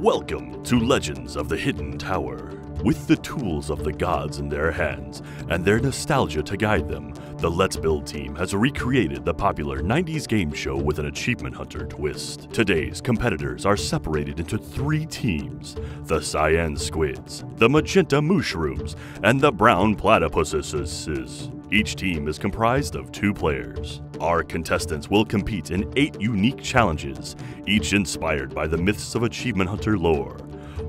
Welcome to Legends of the Hidden Tower. With the tools of the gods in their hands and their nostalgia to guide them, the Let's Build team has recreated the popular 90s game show with an achievement hunter twist. Today's competitors are separated into three teams the cyan squids, the magenta mushrooms, and the brown platypuses. Each team is comprised of two players. Our contestants will compete in eight unique challenges, each inspired by the myths of Achievement Hunter lore.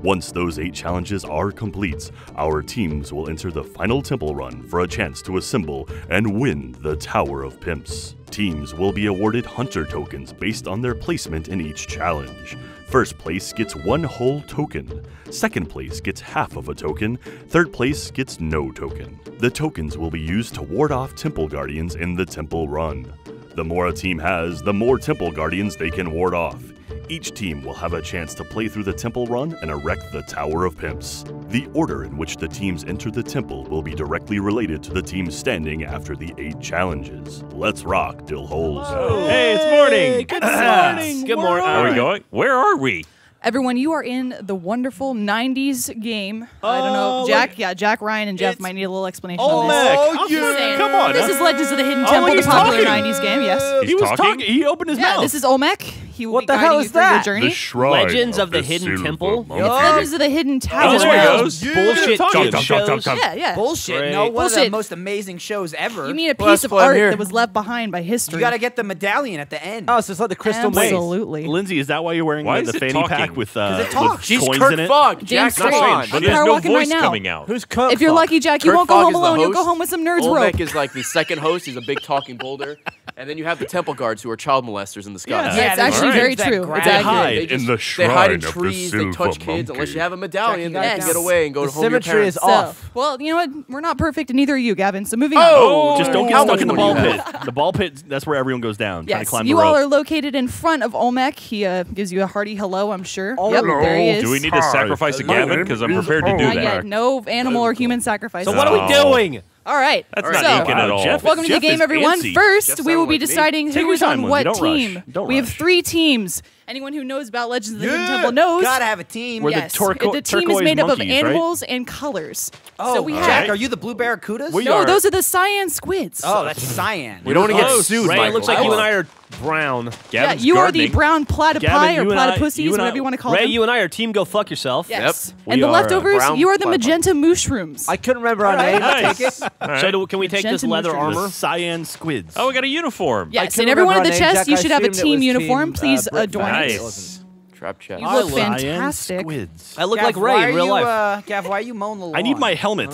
Once those eight challenges are complete, our teams will enter the final temple run for a chance to assemble and win the Tower of Pimps. Teams will be awarded hunter tokens based on their placement in each challenge. First place gets one whole token. Second place gets half of a token. Third place gets no token. The tokens will be used to ward off temple guardians in the temple run. The more a team has, the more temple guardians they can ward off. Each team will have a chance to play through the temple run and erect the Tower of Pimps. The order in which the teams enter the temple will be directly related to the teams standing after the eight challenges. Let's rock, Dill Holes. Hey, it's morning. Good morning. Good morning. Are we going? Where are we? Everyone, you are in the wonderful 90s game. I don't know. Oh, Jack, look. yeah, Jack, Ryan, and Jeff might need a little explanation Oh, on this. Mac. I'm yeah. Come on. This is Legends of the Hidden Oh, Temple, the popular talking. 90s game, yes. He's he was talking? talking. He opened his Yeah, mouth. this is Olmec. He will What be the hell is through your that? journey. The shrine Legends of the the Hidden Temple? Mountain. It's Legends of the Hidden Tower. Oh, there he well. Bullshit Chunk, game chunk, chunk, shows. chunk. Yeah, yeah. Bullshit. Great. No, one of the most amazing shows ever. You mean a piece that's of art here. that was left behind by history. You got to get the medallion at the end. Oh, so it's like the crystal maze. Absolutely. Lindsay, is that why you're wearing Why the, the fanny talking? pack with, uh, it with She's coins Kirk in it? Fogg. James Jack, Fogg. come on. I'm But there's power no walking right voice now. coming out. Who's Kirk If you're lucky, Jack, you won't go home alone. You'll go home with some nerds Olmec rope. is like the second host. He's a big talking boulder. And then you have the temple guards who are child molesters in the sky. Yeah, Yeah, it's they actually just very true. grab. They hide. They in just- the They hide in shrine of the trees. They touch Silver kids. Unless Monkey. you have a medallion, Jackie, then you yes. can get away and go The to home to your symmetry is off. So, well, you know what? We're not perfect, and neither are you, Gavin. So moving on. Oh, Just don't get stuck in the ball pit. The ball pit, that's where everyone goes down, trying to Yes, climb you the all are located in front of Olmec. He uh, gives you a hearty hello, I'm sure. Oh, yep, hello. there he is. Do we need to sacrifice a Gavin? Because I'm prepared to do Not that. No animal or human sacrifice. So what are we doing? All right. That's so, not inking at uh, all. Jeff- Welcome to the game, everyone. antsy. First, Jeff we will be like deciding Take who your is time, on what team. Don't we have three teams. Anyone who knows about Legends of the Hidden Temple knows. Gotta have a team. We're the yes, turqu- the team is turquoise made up of monkeys, right? animals and colors. Oh, so we Jack, have. are you the blue barracudas? We no, are- those are the cyan squids. Oh, that's cyan. We don't want to get Close. sued, Ray, Michael. it looks like I you and. I are brown. yeah, Gavin's you are the brown platypi Gavin, or you and I- platypussies, you and I- whatever you want to call Ray, them. you and I are team Go Fuck Yourself. yes. We And the are, uh, leftovers, brown you are the platypus. magenta mushrooms. I couldn't remember our name. Nice. So do, can we take this Magenta leather mushrooms. armor? Cyan squids. Oh, we got a uniform. yes, couldn't and everyone at remember the our name, chest, Jack. you I should have a assumed it team was uniform. team, uh, Please Brett adorn Favre. it. Wasn't. Trap chest. You I look look- fantastic. squids. I look Gav, like Ray in real you, life. Uh, Gav, why are you mowing the lawn? I need my helmet.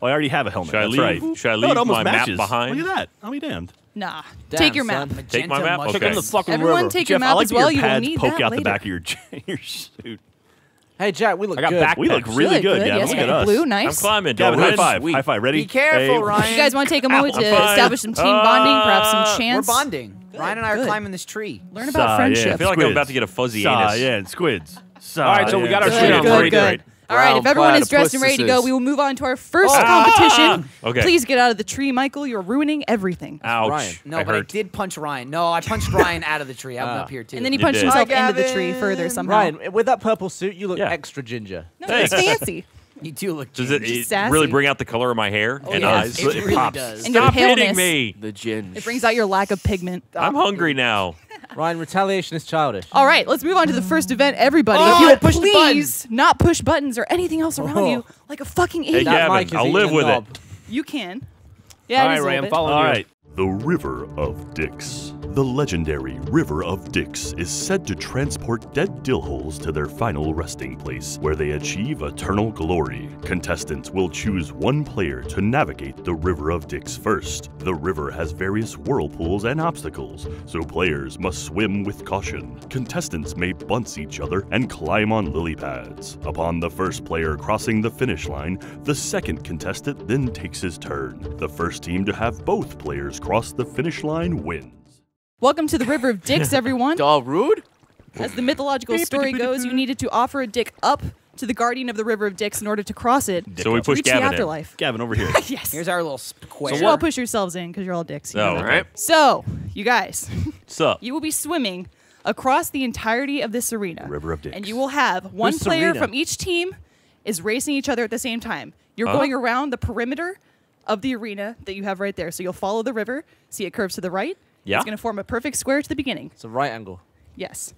Oh, I already have a helmet. Should I leave- right. should I leave it almost my map behind? Look at that. I'll be damned. Nah. Damn, take your son. map. Take my map? Okay. Check the fucking Everyone river. take your Jeff, I map like as well. You will pads need poke that out later. the back of your your suit. Hey, Jack, we look I got good. back. We look Backpacks. really good, good. Gavin. Yes, Look you at us. blue, I'm climbing. Gavin, high five. Sweet. High five. Ready? Be careful, Hey, Ryan. You guys want to take a moment to establish some team bonding, perhaps some Uh, We're chance? Bonding. Ryan and I are climbing this tree. Learn Sigh, about yeah. friendship. I feel like I'm about to get a fuzzy anus. Cyan squids. All right, so we got our Good, shit on good, ready. All right, if everyone is dressed and ready to go, we will move on to our first Oh. competition. Okay. Please get out of the tree, Michael. You're ruining everything. Ouch. Ryan. No, I but I did punch Ryan. No, I punched Ryan out of the tree. I'm Ah. up here too. And then he You punched did. himself Hi, into the tree further somehow. Ryan, with that purple suit, you look Yeah. extra ginger. No, it's fancy. you do look. Does it, ginger. it Sassy. really bring out the color of my hair oh, and yes, eyes? it really pops. does. And your Stop hitting me. The ginge. It brings out your lack of pigment. I'm hungry now. Ryan, retaliation is childish. All right, let's move on to the first event. Everybody, Oh, if you I would pushed the please not push buttons or anything else around Oh. you like a fucking idiot. That Gavin, I'll live with knob. Oh, You can. Yeah, All it right, is Ray, I'm following All you. right. The River of Dix. The legendary River of Dix is said to transport dead dillholes to their final resting place, where they achieve eternal glory. Contestants will choose one player to navigate the River of Dix first. The river has various whirlpools and obstacles, so players must swim with caution. Contestants may bunce each other and climb on lily pads. Upon the first player crossing the finish line, the second contestant then takes his turn. The first team to have both players across the finish line wins. Welcome to the River of Dicks, everyone. All rude? As the mythological story goes, you needed to offer a dick up to the guardian of the River of Dicks in order to cross it. so we push Gavin the in. afterlife. Gavin, over here. yes. Here's our little square. So you all push yourselves in because you're all dicks. you Oh, all right. So, you guys, Sup? you will be swimming across the entirety of this arena. River of Dicks. And you will have one Who's player Serena? from each team is racing each other at the same time. You're going around the perimeter of the arena that you have right there. So you'll follow the river, see it curves to the right. Yeah. It's going to form a perfect square to the beginning. It's a right angle. Yes.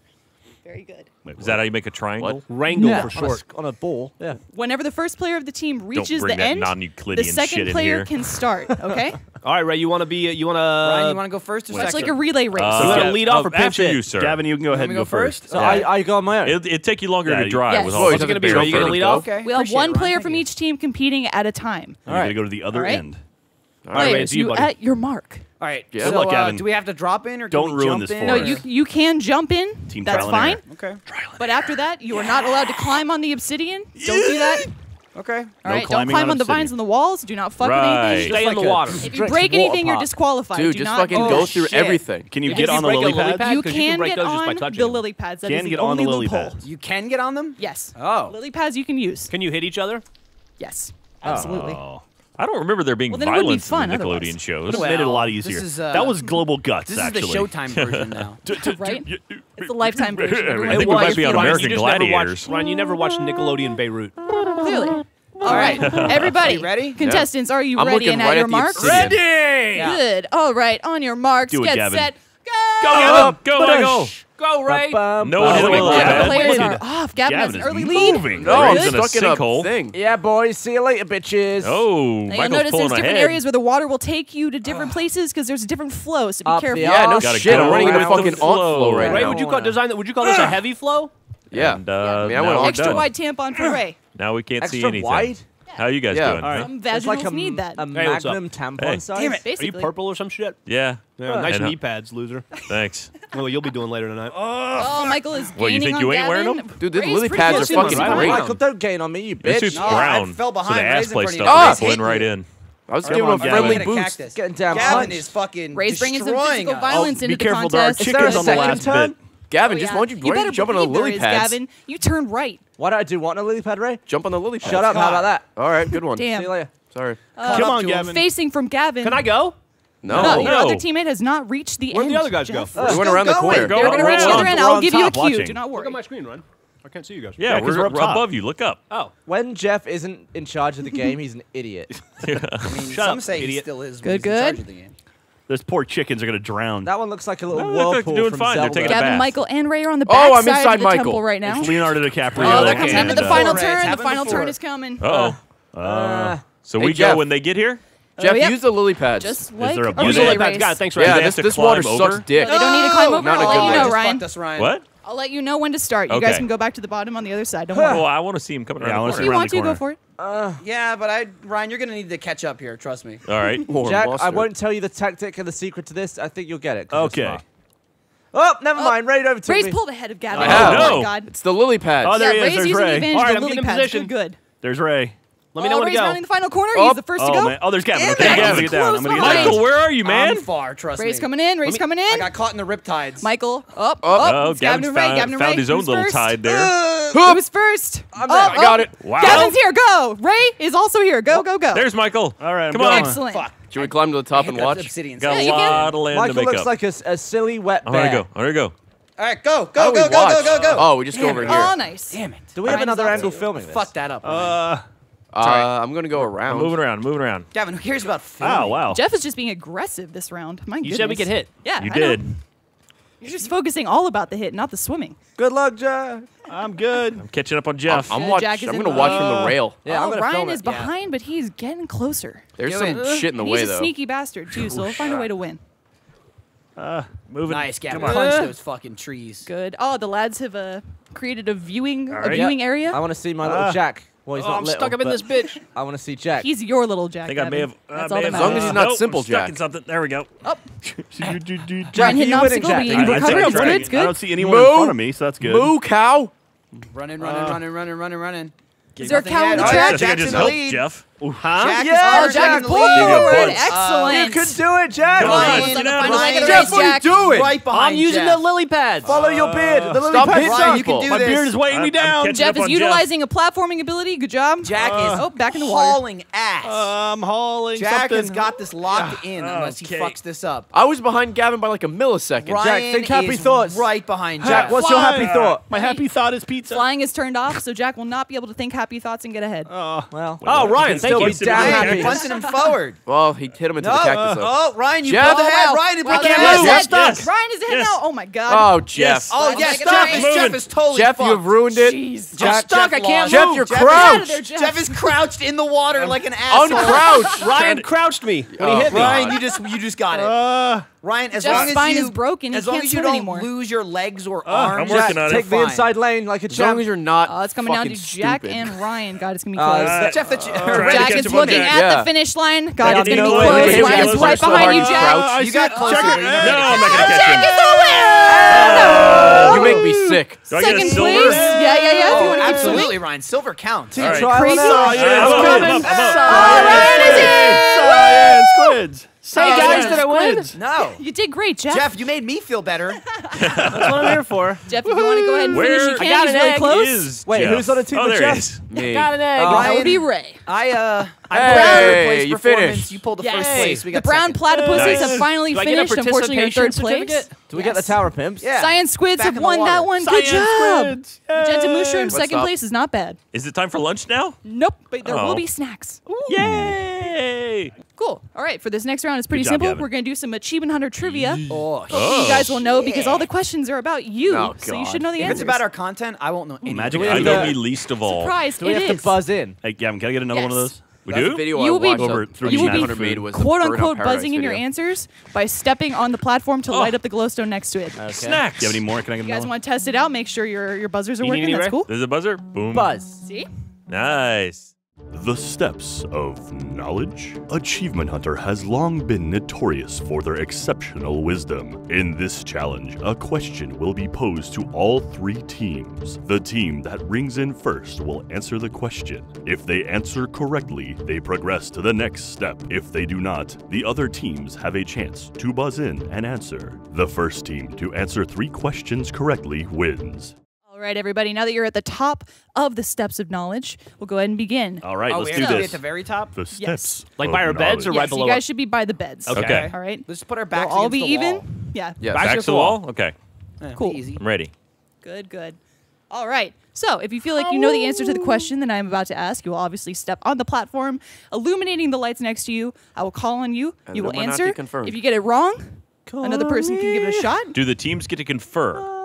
Very good. Wait, Is that how you make a triangle? What? Wrangle Yeah. for On a short. On a bowl. Yeah. Whenever the first player of the team reaches the end, the non-Euclidean shit second player can start. Okay, All right, Ray, you want to be, uh, you want to. Ryan, you want to go first or so it's like a relay uh, race. You Uh, wanna lead off oh, or pitch after it? you, sir. Gavin, you can go ahead and go go first? So Yeah. I, I go on my own. It, it'd take you longer Yeah, to drive. Yes. with all Whoa, going to be? Are you going to lead off? Okay. we have one player from each team competing at a time. All right. right. to go to the other end. All right, Ray, you, at your mark. All right. Yeah. So, uh, do we have to drop in or Don't we ruin jump this in? for No, you you can jump in. Team That's trial fine. error. Okay. Trial But after that, you are not allowed to climb on the obsidian. Don't do that. Okay. No All right, don't climb on on the vines and the walls. Do not fuck Right. with anything. Stay in the water. If you break anything, you're disqualified. Dude, do just not fucking go through everything. Can you get on the lily pads? you can get on the lily pads. Can get on the lily pads. You can get on them? Yes. Oh. Lily pads you can use. Can you hit each other? Yes. Absolutely. Oh. I don't remember there being well, violence in the Nickelodeon otherwise. shows. Well, made it a lot easier. Is, uh, that was Global Guts. This actually. is the Showtime version now, right? it's the Lifetime version. I, I think it might be on American Gladiators. Ryan, Ron, you never watched Nickelodeon Beirut. Clearly. All right, everybody, ready? Contestants, are you I'm ready and at your marks? Ready. Yeah. Good. All right, on your marks, Do get set. Go, Gavin! Go, Michael! Go, Ray! No one hit him with that. Players are off. Gavin has an early lead. moving. No, I'm in a sinkhole. thing. Yeah, boys. See you later, bitches. Oh, you'll notice there's different areas where the water will take you to different places because there's a different flow, so be careful. Yeah, no shit. I'm running into fucking aunt flow right now. Ray, would you call design? Would you call this a heavy flow? Yeah. Uh, Extra wide tampon for Ray. Now we can't see anything. Extra wide? How you guys Yeah. doing? All right. Some vaginals It's like a, need that. a Hey, what's up? magnum tampon Hey. size. Damn it! Are you Basically. purple or some shit? Yeah. Yeah, nice knee pads, loser. Thanks. well, you'll be doing later tonight. oh, oh Michael is gaining What, you think on you ain't wearing them? Dude, the lily pads are fucking right? great. Michael, don't gain on me, you This bitch. Brown. I fell so behind the ass play you. stuff Oh! will blend right in. I was giving him a Gavin. friendly Get boost. cactus. Getting down Gavin punched. is fucking Ray's bringing some destroying physical us. violence oh, into be the careful, there are. Is there a Chicken's on the second last turn? bit. Gavin, oh, just yeah. why don't you, you, jump on the lily pads? Is, Gavin, you turn right. Why do I do want a lily pad, Ray? Jump on the lily pad. Shut up. How about that? All right, good one. Damn. See you later. Sorry. Uh, Come on, Gavin. Facing from Gavin. Can I go? No. no, your no. other teammate has not reached the Where end. Where the other guys Jeff? go? They're going around the corner. They're going to reach the other end. I'll give you a cue. Do not worry. Look at my screen, Run. I can't see you guys. Yeah, yeah we're, we're above you. Look up. Oh. When Jeff isn't in charge of the game, he's an idiot. I mean, Shut some up, say idiot. he still is. Good, good. Those poor chickens are going to drown. That one looks like a little no, whirlpool they're doing from fine. Zelda. They're a bath. Michael, and Ray are on the back Oh, I'm side inside of the Michael. temple right now. It's Leonardo DiCaprio. Oh, that comes and, the uh, final turn. The final before. turn is coming. Uh-oh. Uh, uh, uh so we go Jeff. when they get here? Jeff, oh, yep. use the lily pads. Just like there a a usually- God, thanks, Ryan. yeah, this, this water over? sucks dick. No, they don't need to climb over. not a I'll good let you idea. know, Just Ryan. us, Ryan. What? I'll let you know when to start. You Okay. guys can go back to the bottom on the other side. Don't worry. Well, I want to see him coming around. I wanna the If see you around want to, go for it. Uh, yeah, but I, Ryan, you're gonna need to catch up here. Trust me. All right, Jack. Mustard. I won't tell you the tactic and the secret to this. I think you'll get it. Okay. Oh, never oh, mind. Right over to Ray's me. pulled ahead of Gavin. Oh, no! My God. It's the lily pad. Oh, there yeah, he is. Ray's There's using Ray. the advantage All right, the I'm lily pads. Position. Good, good. There's Ray. Let me know oh, when Ray's to go. rounding the final corner. Oh. He's the first oh, to go. Man. Oh, there's Gavin. Okay, Gavin, get down. I'm gonna get. Michael, where are you, man? I'm far, trust Ray's me. coming in. Ray's me, coming in. I got caught in the riptides. Michael, up, up. Oh, it's Gavin's Gavin Ray. Gavin found Ray. his own little tide there. Uh, Who's first? I'm oh, there. I got oh. it. Wow. Gavin's here. Go. Ray is also here. Go, go, go. There's Michael. All right, come on. Excellent. Should we climb to the top and watch? Obsidian. Got a lot of land Michael to make looks like a, silly wet oh, bag. I'm go. I'm go. All right, go, go, go, go, go, go, go. Oh, we just go over here. Oh, nice. Damn it. Do we have another angle filming this? Fuck that up. Uh, uh, right. I'm gonna go around. I'm moving around, moving around. Gavin, who cares about food? Oh wow. Jeff is just being aggressive this round. My goodness. You said we could hit. Yeah, you I did. Know. You're just focusing all about the hit, not the swimming. Good luck, Jeff. I'm good. I'm catching up on Jeff. I'm, I'm, I'm going to watch from the oh. rail. Yeah, oh, Ryan is behind, yeah. but he's getting closer. There's some shit in the way, he's though. He's a sneaky bastard, too, so we'll find a way to win. Uh, moving. Nice, Gavin. Punch uh, those fucking trees. Good. Oh, the lads have uh, created a viewing right. a viewing yep. area. I want to see my uh. little Jack. Well, he's Oh, not I'm little, stuck up in this bitch. I want to see Jack. He's your little Jack. I think I may have. uh, That's may all that have- As long as he's not Nope, simple I'm stuck Jack. in something. There we go. Oh, Ryan Ryan hit an you obstacle, winning, Jack. you I- I I think recovered. I'm It's good. I don't see anyone in front of me, so that's good. Moo cow. Running, running, Uh, running, running, running, running. Is there a Huh? Jack yeah, is oh, Jack is forward. Excellent. You can do it, Jack. Come on, Ryan, Ryan, Jeff, what are you doing? Right behind I'm using Jeff. the lily pads. Follow uh, your beard. The lily Stop pads. Ryan, you can do My this. Beard is weighing me down. Jeff is utilizing Jeff. a platforming ability. Good job. Jack uh, is oh, back in the water. hauling ass. I'm hauling Jack something. has got this locked in unless okay. he fucks this up. I was behind Gavin by like a millisecond. Ryan Jack, think happy thoughts. right behind Jack. what's your happy thought? My happy thought is pizza. Flying is turned off, so Jack will not be able to think happy thoughts and get ahead. Oh, well. Oh, Ryan, He's. Punching him forward. Well, he hit him into no. the cactus. Uh, oh, Ryan, you Jeff, pulled him. Ryan, you him out. Ryan is the head yes. now. Oh, my God. Oh, oh, oh Jeff. Yes. Oh, yes. Stop. Jeff, Jeff is totally Jeff, fucked. you've ruined it. Jeff, I'm stuck. Jeff I can't Jeff, you're crouched. Jeff. Jeff is crouched in the water like an asshole. Uncrouched. Ryan crouched me when he oh, hit me. Ryan, you just, you just got it. Uh, Ryan, as Jeff's long as spine you, is broken, as long as you don't anymore. lose your legs or uh, arms, I'm working on take it. the inside lane like a champ. As long as you're not. Uh, it's coming down to Jack stupid. and Ryan. God, it's gonna be uh, close. Uh, Jeff, uh, Jeff, Jack is looking at the finish line. God, it's going to be close. Ryan is right behind you, Jack. You got closer. No, I'm not going to catch him. Jack is the winner! You make me sick. Second place. Yeah, yeah, yeah. Oh, absolutely, Ryan. Silver counts. Crazy. Science. Science. Science. Science. Science. Hey oh, guys, that I win. No. You did great, Jeff. Jeff, you made me feel better. That's what I'm here for. Jeff, if you want to go ahead and Where finish your candy, really egg. close. Is Wait, Jeff. who's on a team oh, with Jeff? Me. Got an egg. Uh, Ryan, that would be Ray. I, uh... I hey, you finished. You pulled the first place. We got the brown second. platypuses nice. have finally finished. Unfortunately, you're third place. Do we get the tower pimps? Yeah. Science squids Back have won that one. Science Good job. Squids. Magenta mushroom second place is not bad. Is it time for lunch now? Nope. But there will be snacks. Yay! Yay! Cool. All right, for this next round, it's pretty job, simple. Gavin. We're going to do some Achievement Hunter trivia. Oh, you guys will know because all the questions are about you, oh, so you should know the if answers. It's about our content, I won't know anything. Magic, I know me least of all. Surprise, do we have is. to buzz in? Hey, Gavin, can I get another yes. one of those? We That's do. Video you will be over three you will be quote unquote buzzing in your answers by stepping on the platform to oh. light up the glowstone next to it. Okay. Snacks. Do you have any more? Can I get? You guys want to test it out? Make sure your your buzzers are you working. That's right? cool. There's a buzzer. Boom. Buzz. See. Nice. The Steps of Knowledge? Achievement Hunter has long been notorious for their exceptional wisdom. In this challenge, a question will be posed to all three teams. The team that rings in first will answer the question. If they answer correctly, they progress to the next step. If they do not, the other teams have a chance to buzz in and answer. The first team to answer three questions correctly wins. All right, everybody. Now that you're at the top of the steps of knowledge, we'll go ahead and begin. All right, oh, let's we do this. at the very top. The steps. Yes. Like by our beds or yes, right below. You guys should be by the beds. Okay. okay. All right. Let's put our backs. We'll all be even. Wall. Yeah. yeah. Backs, backs the wall. wall. Okay. Yeah, cool. Easy. I'm ready. Good. Good. All right. So, if you feel like you know the answer to the oh. question that I'm about to ask, you will obviously step on the platform, illuminating the lights next to you. I will call on you. And you will answer. If you get it wrong, Call another person me. can give it a shot. Do the teams get to confer? Uh,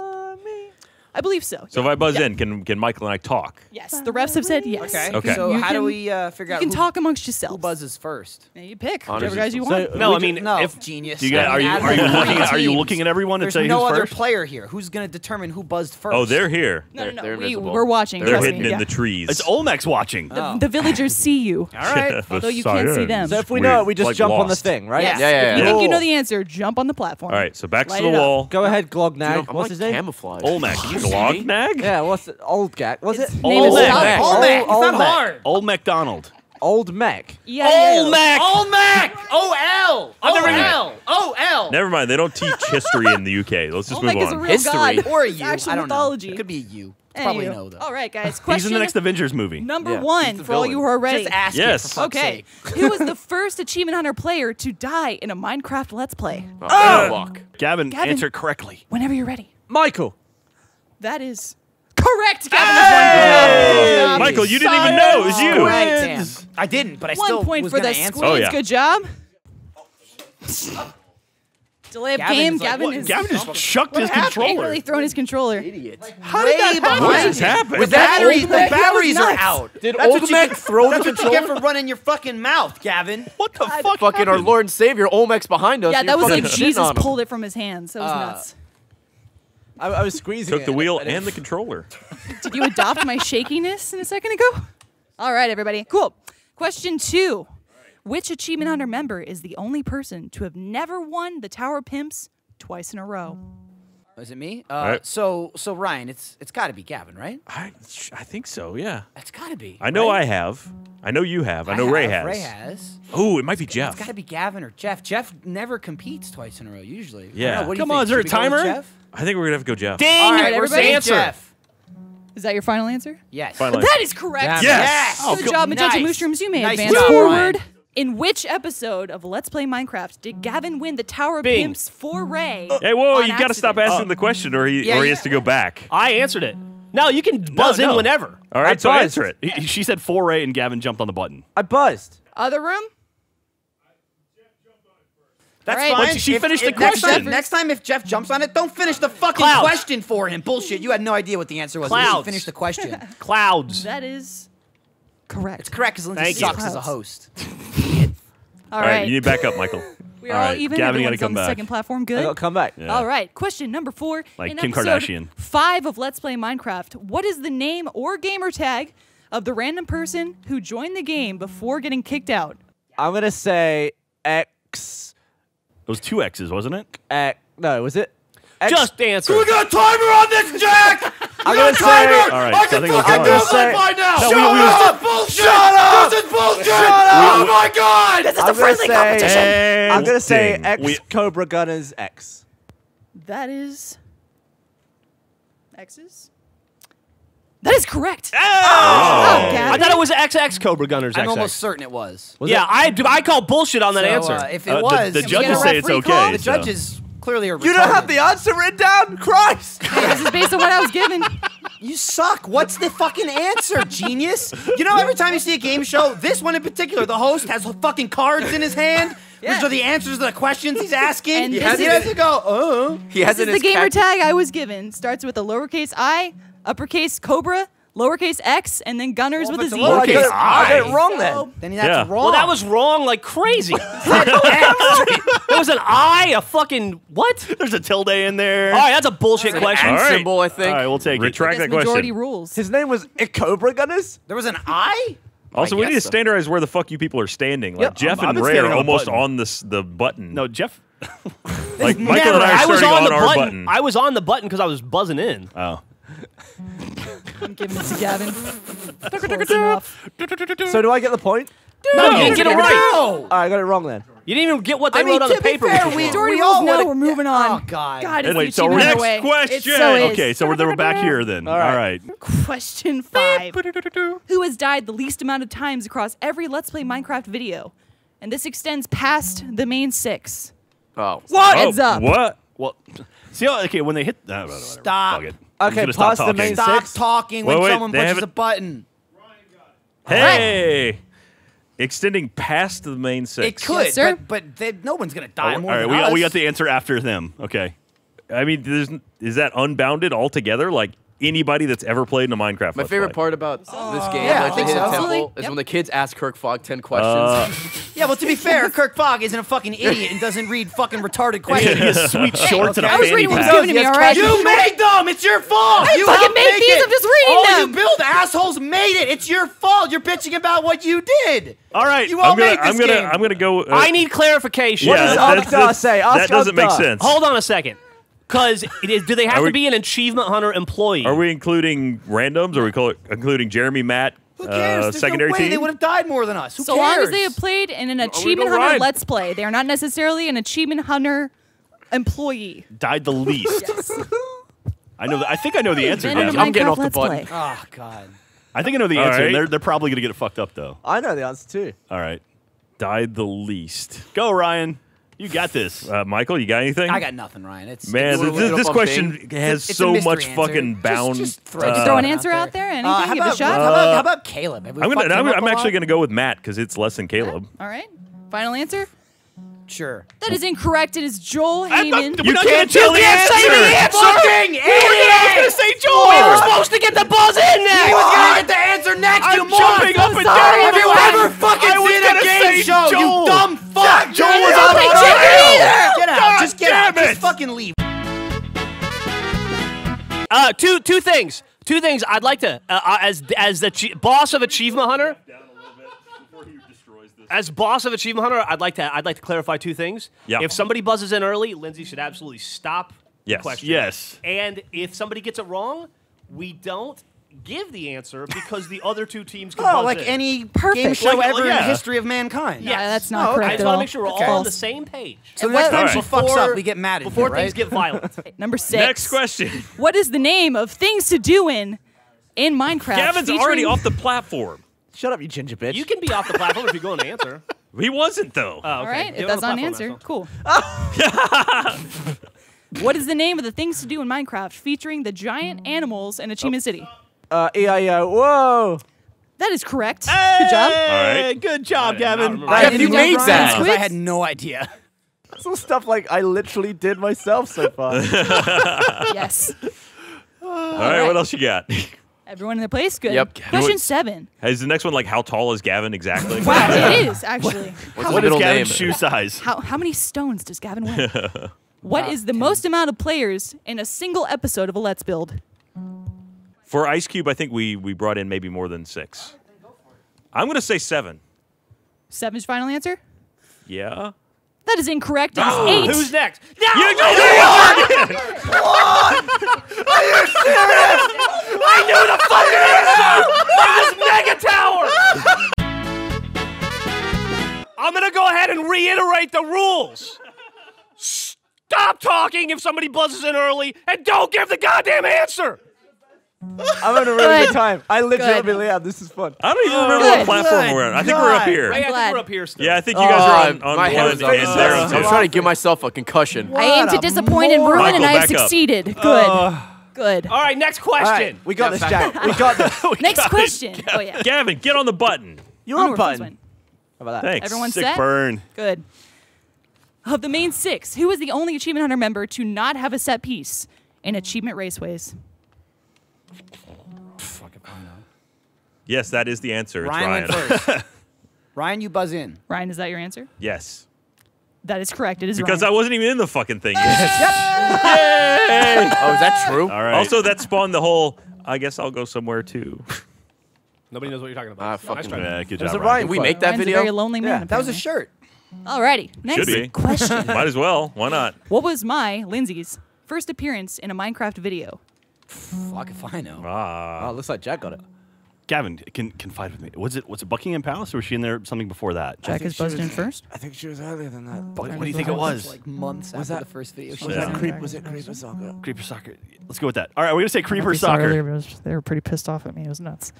I believe so. So yeah. if I buzz yeah. in, can can Michael and I talk? Yes, the refs have said yes. Okay. okay. So you how can, do we uh, figure you out? You can talk amongst yourselves. Who buzzes first? Yeah, you pick Honors whichever guys you want. So, no, I mean, no. if genius. You guys, are you are you looking at, are you looking at everyone to There's say no who's other player here. Who's going to determine who buzzed first? Oh, they're here. No, no, no. We, are watching. They're hidden me. in the trees. It's Olmec's watching. The oh. villagers see you. All right. Although you can't see them. So if we know it, we just jump on the thing, right? Yeah, yeah. You think you know the answer? Jump on the platform. All right. So back to the wall. Go ahead, Glognag. What's his name? Camouflage. Olmec. Glognag? Yeah, what's it? Old Gag? Was it? Old Mac. Old Mac. It's not hard. Old MacDonald. Old Mac. Yeah. Old Mac. Old Mac. O L. O L. O L. Never mind. They don't teach history in the UK. Let's just Old move Mac on. Is a real history god or a U? I don't mythology. Know. It could be a U. Probably know though. All right, guys. Question. He's in the next Avengers movie. Number yeah. one for all you who are ready. Just ask yes. okay. who was the first Achievement Hunter player to die in a Minecraft Let's Play? Oh, oh. Gavin, Gavin, answer correctly. Whenever you're ready. Michael. That is correct, Gavin. Hey! Michael, you didn't even know it was you. Right, I didn't, but I one still point was for the answer. Oh, yeah. Good job. Delay of game. Like, Gavin, is. Gavin just chucked his happened? controller. Really thrown his controller. Idiot. Like, How did that happen? What just happened? The batteries, the batteries are out. Did that's Olmec you, throw the controller? That's what you get for running your fucking mouth, Gavin. What the God, fuck? Fucking happened? our Lord and Savior Olmec's behind us. Yeah, that was like Jesus pulled it from his hand, so it was uh, nuts. I, I was squeezing. Took it. the wheel and the controller. Did you adopt my shakiness in a second ago? All right, everybody. Cool. Question two: Which achievement hunter member is the only person to have never won the Tower Pimps twice in a row? Was it me? Uh, right. So, so Ryan, it's it's got to be Gavin, right? I, I think so. Yeah. It's got to be. I know right? I have. I know you have. I know Ray has. Ray has. Oh, it might be It's Jeff. got to be Gavin or Jeff. Jeff never competes twice in a row usually. Yeah. know, what do you Come think? on, is there Should a we go with timer? Jeff? I think we're gonna have to go Jeff. Ding! All right, Alright, we're everybody? Jeff. Is that your final answer? Yes. Finally. That is correct. Damn it. Yes! Oh, Good good- job, Magenta nice. Mushrooms. You may Nice advance job, forward. Ryan. In which episode of Let's Play Minecraft did Gavin win the Tower of Bing. Pimps foray? Uh, hey, whoa! on You gotta stop accident? asking the question, or he Yeah, or he yeah. has to go back. I answered it. No, you can buzz no. in whenever. All right, I so buzzed. answer it. He- She said foray, and Gavin jumped on the button. I buzzed. Other room? That's All right. fine. But she If- finished if the next question. time- Next time, if Jeff jumps on it, don't finish the fucking Clouds. question for him. Bullshit. You had no idea what the answer was. You should Clouds. finish the question. Clouds. That is correct. It's Correct, because Lindsay Thank you. sucks as a host. All All right, right. you need to back up, Michael. We're all all, right, even. Gavin, you Everyone's gotta come the back. second platform. I Good. got come back. Yeah. All right. Question number four. Like in Kim Kardashian. Five of Let's Play Minecraft. What is the name or gamer tag of the random person who joined the game before getting kicked out? I'm gonna say X. It was two X's, wasn't it? X. No, was it? X, Just answer. We got a timer on this, Jack! I'm gonna say. All right, so I think we're I'm going. gonna say. now! No, we- we was- bullshit! Shut up! This is bullshit! Oh my god! This is I'm gonna say. And I'm gonna say ding. X We- Cobra Gunners X. That is X's. That is correct. Oh, I thought it was XX Cobra Gunners. I'm XX. almost certain it was. Was yeah, it? I I call bullshit on that So, answer. uh, if it Uh, the- was, the Can we judges say it's okay, call? The so- judges clearly are. You don't have the answer written down, Christ! this is based on what I was given. You suck. What's the fucking answer, genius? You know, every time you see a game show, this one in particular, the host has fucking cards in his hand, Yeah. which are the answers to the questions he's asking. And he this has, he has to go, oh. He has This is the his gamer khaki- tag I was given. Starts with a lowercase i, uppercase Cobra, lowercase x, and then Gunners Well, with a if Z. it's a I got, it, Lowercase I got it wrong then. So- Then that's Yeah. wrong. well, that was wrong like crazy. there was an I, a fucking what? There's a tilde in there. All right, that's a bullshit An question. and All right. symbol, I think. All right, we'll take it. Retract that majority question. rules. His name was I Cobra Gunners? There was an I? Also, I we need to so. standardize where the fuck you people are standing. Like Yep, Jeff I've and been Ray are on almost button. on this the button. No, Jeff. like Michael and I are I was on on, the our button. button. I was on the button because I was buzzing in. oh. I'm giving it to Gavin. Close enough. So do I get the point? No, you didn't get it right. No. Oh, I got it wrong then. You didn't even get what they I mean, wrote on to the be paper. fair, which was we- wrong. We all no, would've- we're moving on. Oh, God. God, it's Wait, the so achievement next away. question. It so is. okay, so we're, then we're back here then. All right. All right. Question five. Who has died the least amount of times across every Let's Play Minecraft video? And this extends past the main six. Oh. What? Oh, Heads up. What? Well, see, how- okay, when they hit. Uh, whatever, Stop. Fuck it. I'm Okay, just stop the talking. main Stop Six? talking Wait, when wait, someone pushes a button. Hey. Extending past the main six. It six. could, Yes, sir. but, but they, no one's going to Oh, die all more right, than we got, us. we got the answer after them. Okay. I mean, is that unbounded altogether? Like anybody that's ever played in a Minecraft? My Let's favorite Play? part about this game, Yeah, I Legend think Hidden so. Temple, Absolutely. is Yep. when the kids ask Kirk Fogg 10 questions. Uh, Yeah, well, to be fair, Kirk Fogg isn't a fucking idiot and doesn't read fucking retarded questions. he has sweet shorts and a I was reading what was pack. given to me, all right? You made them. It's your fault. you fucking made make these, it. I'm just reading All them. you build assholes made it. It's your fault. You're bitching about what you did. All right, You all I'm gonna, made this I'm gonna, game. I'm gonna go. uh, I need clarification. yeah, does that's- Okta that's- say? That doesn't make sense. Hold on a second. Because do they have Are to we- be an achievement hunter employee? Are we including randoms? Or are we call it, including Jeremy, Matt, Who cares? uh, There's secondary no way team? they would have died more than us. Who So cares? long as they have played in an Achievement Hunter Ryan. Let's Play, they are not necessarily an Achievement Hunter employee. died the least? I know. The, I think I know the answer. Been in a Gavin. I'm getting off the Let's button. Play. Oh God. I think I know the All answer. right. They're, they're probably gonna get it fucked up though. I know the answer too. All right, died the least. Go, Ryan. You got this. Uh, Michael, you got anything? I got nothing, Ryan. It's Man, you wanna this, this question Bing? has it's a so much answer. fucking bound. just throw uh, it Throw an answer out there? Anything? Uh, how Give it a about, shot? How about, how about Caleb? I'm gonna. I'm, I'm actually gonna go with Matt because it's less than Caleb. All right. Final answer? Sure. That is incorrect. It is Joel Heyman. You can't tell the answer. Fucking idiot! say Joel. We were supposed to get the buzz in He there. was gonna get the answer next. you I'm moron. jumping up and down. Have you ever fucking I seen a game show? Joel. You dumb fuck. Joel was on think the Chicken rail. either. Get out. God Just get out. it. Just fucking leave. Uh, two two things. Two things. I'd like to, uh, uh, as as the chi- boss of Achievement Hunter, as boss of Achievement Hunter, I'd like to I'd like to clarify two things. Yeah. If somebody buzzes in early, Lindsay should absolutely stop Yes. the question. Yes. And if somebody gets it wrong, we don't give the answer because the other two teams can Oh, buzz like in. any game show Like, ever in the history of mankind. Yeah, that's not Oh, okay. correct I just at want all. to make sure we're Okay. all on the same page. So And next what- time All she right. fucks up, we get mad at before you, things get violent. Number six. Next question. What is the name of things to do in in Minecraft? Gavin's featuring- already off the platform. Shut up, you ginger bitch. you can be off the platform if you're going to answer. He wasn't though. Oh, All okay. right, Get if on the that's not an platform, answer, Maxwell. cool. what is the name of the things to do in Minecraft featuring the giant mm. animals in Achievement City? Uh, EIO. Whoa. That is correct. Good job. All right. Good job, I Gavin. I you made that. I had no idea. Some stuff like I literally did myself so far. Yes. All right. What else you got? Everyone in the place? Good. Yep. Question seven. Is the next one like how tall is Gavin exactly? Wow, it is actually. What's What his name? Gavin's shoe size? How how many stones does Gavin win? What is the most amount of players in a single episode of a Let's Build? For Ice Cube, I think we we brought in maybe more than six. I'm gonna say seven. Seven's final answer? Yeah. That is incorrect. It is eight. Who's next? You know the What? Are you serious? I knew the fucking answer for this Mega Tower! I'm gonna go ahead and reiterate the rules. Stop talking if somebody buzzes in early, and don't give the goddamn answer. I'm having a really Good. good time. I legitimately am. This is fun. I don't even remember Good. what platform we're on. I think we're up God. here. Ray, I think glad. we're up here still. Yeah, I think you guys are on, Uh, on my head one was and up. they're on I'm two. trying to give myself a concussion. I aim to What a disappoint and ruin, Michael, and I have back up. succeeded. Good. Good. All right, next All right, question. we got Yeah, this, Jack. We got this. Next question. Oh yeah. Gavin, get on the button. You're Onward, on please button. win. How about that? Thanks. Everyone Sick set? burn. Good. Of the main six, who is the only Achievement Hunter member to not have a set piece in Achievement Raceways? Yes, that is the answer. It's Ryan, Ryan. went first. Ryan, you buzz in. Ryan, is that your answer? Yes. That is correct. It is Because I wasn't even in the fucking thing yet. Oh, is that true? All right. Also, that spawned the whole. I guess I'll go somewhere too. Nobody knows what you're talking about. Ah, nice fucking try. yeah, good There's job. a Ryan. Ryan Did we make that Ryan's video? a very lonely man. Yeah, That was a shirt. Alrighty. Next be. question. Might as well. Why not? what was my, Lindsay's, first appearance in a Minecraft video? Fuck if I know. Ah. Oh, looks like Jack got it. Gavin, can confide with me. Was it was it Buckingham Palace or was she in there something before that? Jack is buzzed in first. I think she was earlier than that. What, what do you think it was? Like months Was after that- the first video. she Was was Yeah. that creep? Was it creeper soccer? Creeper soccer. Let's go with that. All right, we're gonna say creeper We saw earlier, soccer. was- they were pretty pissed off at me. It was nuts.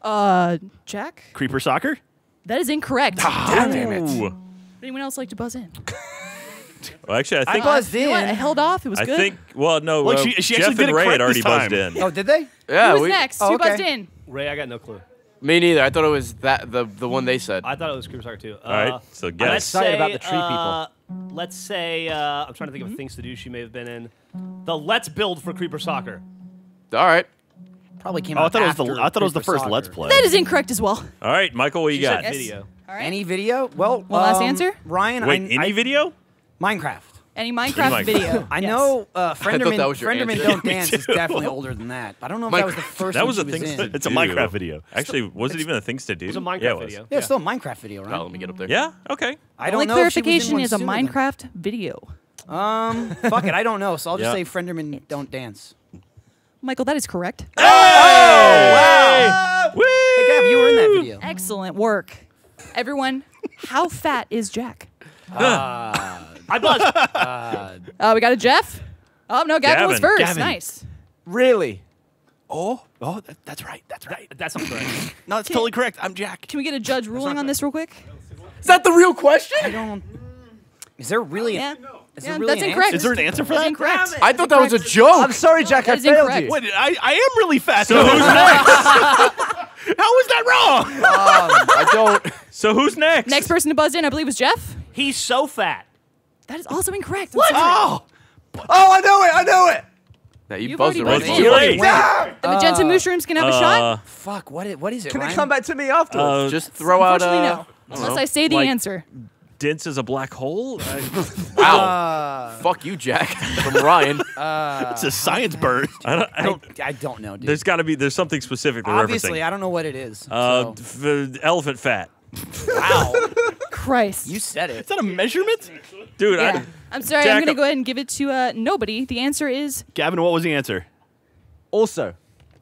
Uh, Jack? Creeper soccer. That is incorrect. Damn it. Ooh. Anyone else like to buzz in? Well, actually, I I think. buzzed You know what? I held off. It was good. I good. think. Well, no. Look, uh, she- she Jeff actually did and it Ray correct had already this buzzed in. Oh, did they? Yeah, Who was we, next? Oh, Who okay. buzzed in? Ray, I got no clue. me neither. I thought it was that the the one they said. I thought it was Creeper Soccer too. Uh, All right, so let's guess. excited say, about the tree uh, Let's say uh, I'm trying to think of things to do she may have been in. The Let's Build for Creeper Soccer. All right. Probably came Oh, I out thought it was the after I thought it was the Creeper first Let's Soccer. Play. That is incorrect as well. All right, Michael, what you She got? said video. All right. Any video? Well, One last um, answer? Ryan, Wait, I, any I, video? Minecraft. Any Minecraft Minecraft. video? I Yes. know uh, thought Frienderman, that was your Frienderman answer. Don't Me Dance too. is definitely older than that. I don't know if that was the first That one was she a was thing. in. It's a. Minecraft video. Actually, was it even a things to do? It's a Minecraft yeah, it was. video. Yeah, it's still a Minecraft video, Oh, right? let me get up there. Yeah. Okay. I don't Only know if she was in clarification one is a sooner than- Minecraft video. Um, fuck it, I don't know, so I'll just Yeah. say Frienderman Don't Dance. Michael, that is correct. Oh, wow! Hey, Gav, you were in that video. Excellent work. Everyone, how fat is Jack? I buzzed. Uh, we got a Jeff. Oh no, Gavin, was Gavin. first. Gavin. Nice. Really? Oh, oh, that, that's right. That's right. That's not correct. No, it's totally correct. I'm Jack. Can we get a judge ruling on this real quick? Is that the real question? I don't. Is there really? Yeah. An, is Yeah, there really that's an incorrect. Answer? Is there an answer for That's that? incorrect. I thought that was a joke. I'm sorry, Jack. That I is failed incorrect. you. Wait, I, I am really fast. So who's next? How is that wrong? I don't. So who's next? Next person to buzz in, I believe, was Jeff. He's so fat. That is also incorrect. What? Oh, Oh, I know it. I know it. Now you You've buzzed already already. buzzed Too in. late. The magenta mushrooms can have a shot. Uh, Fuck. What? Is, what is it? Can Ryan? it come back to me afterwards? uh, Just throw out Unfortunately, uh, no. Unless I say the like- answer. dense as a black hole. I, Wow. Fuck you, Jack. From Ryan. it's a science bird. I don't. I I, don't I don't know, dude. there's got to be. There's something specific they're Obviously, referencing. I don't know what it is. Uh, so. f- elephant fat, wow. Christ. You said it. Is that a measurement? dude. yeah. I, I'm sorry. Jack- I'm gonna go ahead and give it to uh, nobody. The answer is Gavin, what was the answer? also,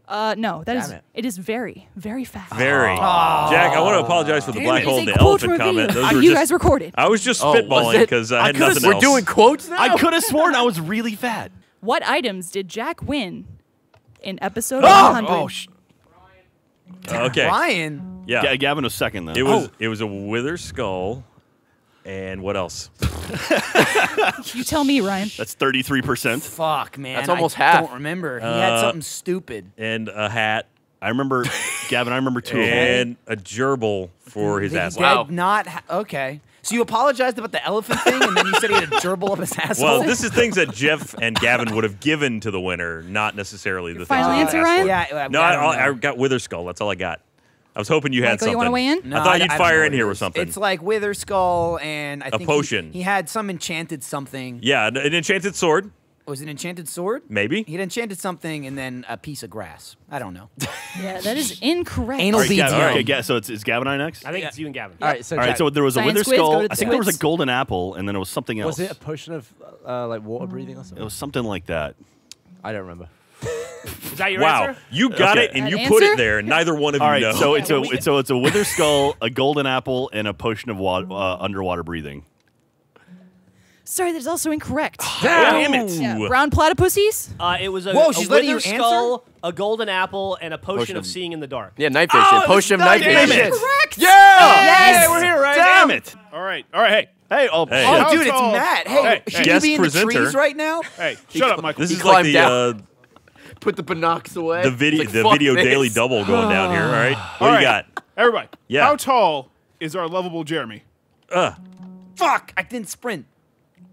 Uh, no, that is Damn it. it is very, very fast. Very. Jack, I want to apologize for the black It hole is and a the elephant a video comment. Those uh, were you just, guys recorded. I was just Oh, spitballing it? because I had could've- nothing We're else. doing quotes now. I could have sworn I was really fat. What items did Jack win in episode Oh, 100? oh sh- Okay. Ryan. Yeah. Ga- Gavin was second then. It was it was a wither skull, and what else? You tell me, Ryan. That's 33%. Fuck, man. That's almost I half. don't remember. He had Uh, something stupid. And a hat, I remember, Gavin, I remember two of them. and a gerbil for his He asshole. Wow. not. Ha- okay. So you apologized about the elephant thing, and then you said he had a gerbil up his asshole. Well, this is things that Jeff and Gavin would have given to the winner, not necessarily the final things that answer, they asked Ryan? for. Yeah, I- No, I I, I, I got wither skull. That's all I got. I was hoping you had Michael, you something. wanna weigh in? No, I thought I- you'd I fire in here with something. It's like Wither Skull, and I think potion. He, had some enchanted something. yeah, an an enchanted sword, Was it an enchanted sword? maybe. He had enchanted something, and then a piece of grass. I don't know. Yeah, that is incorrect. Anal All right, beads. Gavin, yum. okay, Ga- so it's, it's Gavin and I next? I think it's you and Gavin. All right, so All right, so there was a Science wither quiz, skull. I think there was a golden apple, and then it was something else. was it a potion of uh, like water breathing or something? It was something like that. I don't remember. Is that your Wow, answer? you got Okay. it, and An you put it there, and neither one of All you right, know. so it's a we- it's, so it's a wither skull, a golden apple, and a potion of wa- uh, underwater breathing. Sorry, that is also incorrect. Damn it! Yeah, brown platypussies? Uh, it was a, Whoa, a she's letting wither you skull, a golden apple, and a potion, Potion of of- seeing in the dark. Yeah, night vision. Oh, Potion of night night vision. vision. Correct. Yeah. Yes. we're here, right? Damn it! All right, all right. Hey, Hey, oh, Hey. Oh, dude, it's Matt. Hey, Hey, should Guest you be in the presenter. trees right now? hey, shut up, Michael. This He is like the uh, Put the binocs away. the video like, the video this. daily double going down here. All right, what All do you got? Everybody, Yeah. how tall is our lovable Jeremy? Uh, Fuck, I didn't sprint.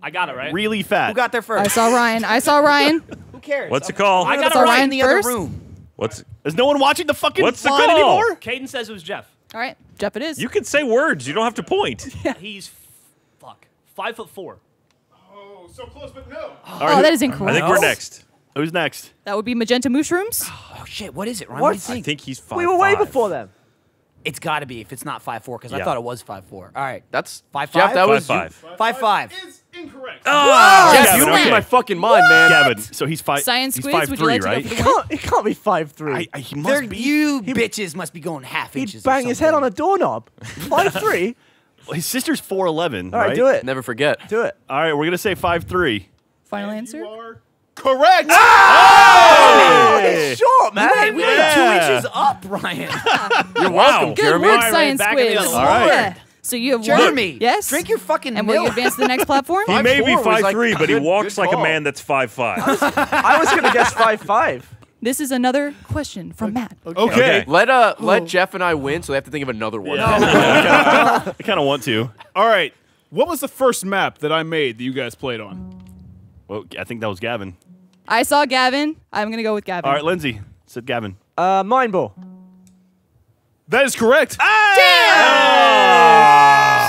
I got it right. really fat. Who got there first? I saw Ryan. I saw Ryan. Who cares? what's the call? I got That's it right. right in the other room. What's Is no one watching the fucking What's the line call? anymore? Caden says it was Jeff. All right, Jeff, it is. you can say words. You don't have to point. Yeah. He's fuck five foot four. Oh, so close, but no. oh, that is incredible. I think we're next. Who's next? That would be magenta mushrooms. Oh shit, what is it, Ryan? What? What do you I think? think he's five. we were way five. before them. It's got to be if it's not five four because I thought it was five four. All right, That's Five, Jeff. five? That Five was five. You. five five. Is incorrect. Oh, Jeff, Gavin, you read okay. my fucking mind, man. Gavin. So he's five. Science he's quiz, five would you three, like right? for the He can't, he can't be five three. I, I, he They're, must be. you bitches must be going half He'd inches. or bang his head on a doorknob. Five three. His sister's four eleven. All right, do it. Never forget. Do it. All right, we're gonna say five three. Final You answer. Are correct. Oh, he's short, man. Hey, we were Yeah. two inches up, Ryan. You're welcome, Good Jeremy. word, science back in the quiz. All right. Yeah. So you have Jeremy, one. Yes. drink your fucking And will you advance to the next platform? He may be 5'4" was five like three, but he walks good like a man that's five five. I was gonna guess five five. This is another question from Matt. Okay. Let uh let Jeff and I win, so they have to think of another one. I kind of want to. All right. What was the first map that I made that you guys played on? Well, I think that was Gavin. I saw Gavin. I'm gonna go with Gavin. All right, Lindsay said Gavin. Uh, mind ball. That is correct. Damn!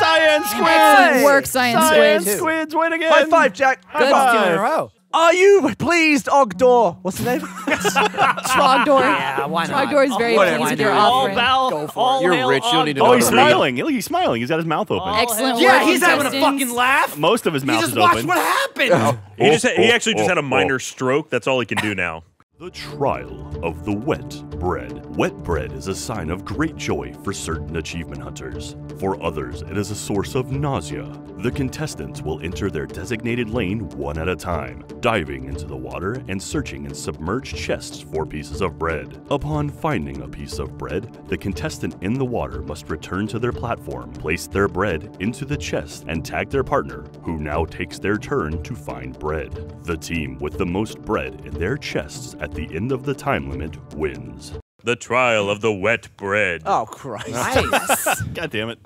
Science Excellent work, science, Science quiz. squids win again. High five, Jack. Good. That's two in a row. Are you pleased, Ogdor? What's his name? Trogdor. Yeah, why not? Trogdor is very whatever, pleased with your dude. All offering. bow. Go for all You're hail rich, you don't need to Ogdor. Oh, he's Don't smiling. Look, he's smiling. He's got his mouth open. All Excellent hail work. Yeah, he's having a contestants. fucking laugh. Most of his He mouth just is watched open. what happened. He just he oh, actually just oh, had a oh, minor oh. stroke. That's all he can do now. The trial of the wet bread. Wet bread is a sign of great joy for certain achievement hunters. For others, it is a source of nausea. The contestants will enter their designated lane one at a time, diving into the water and searching in submerged chests for pieces of bread. Upon finding a piece of bread, the contestant in the water must return to their platform, place their bread into the chest, and tag their partner, who now takes their turn to find bread. The team with the most bread in their chests at the end of the time limit wins. The trial of the wet bread. Oh Christ! Nice. God damn it.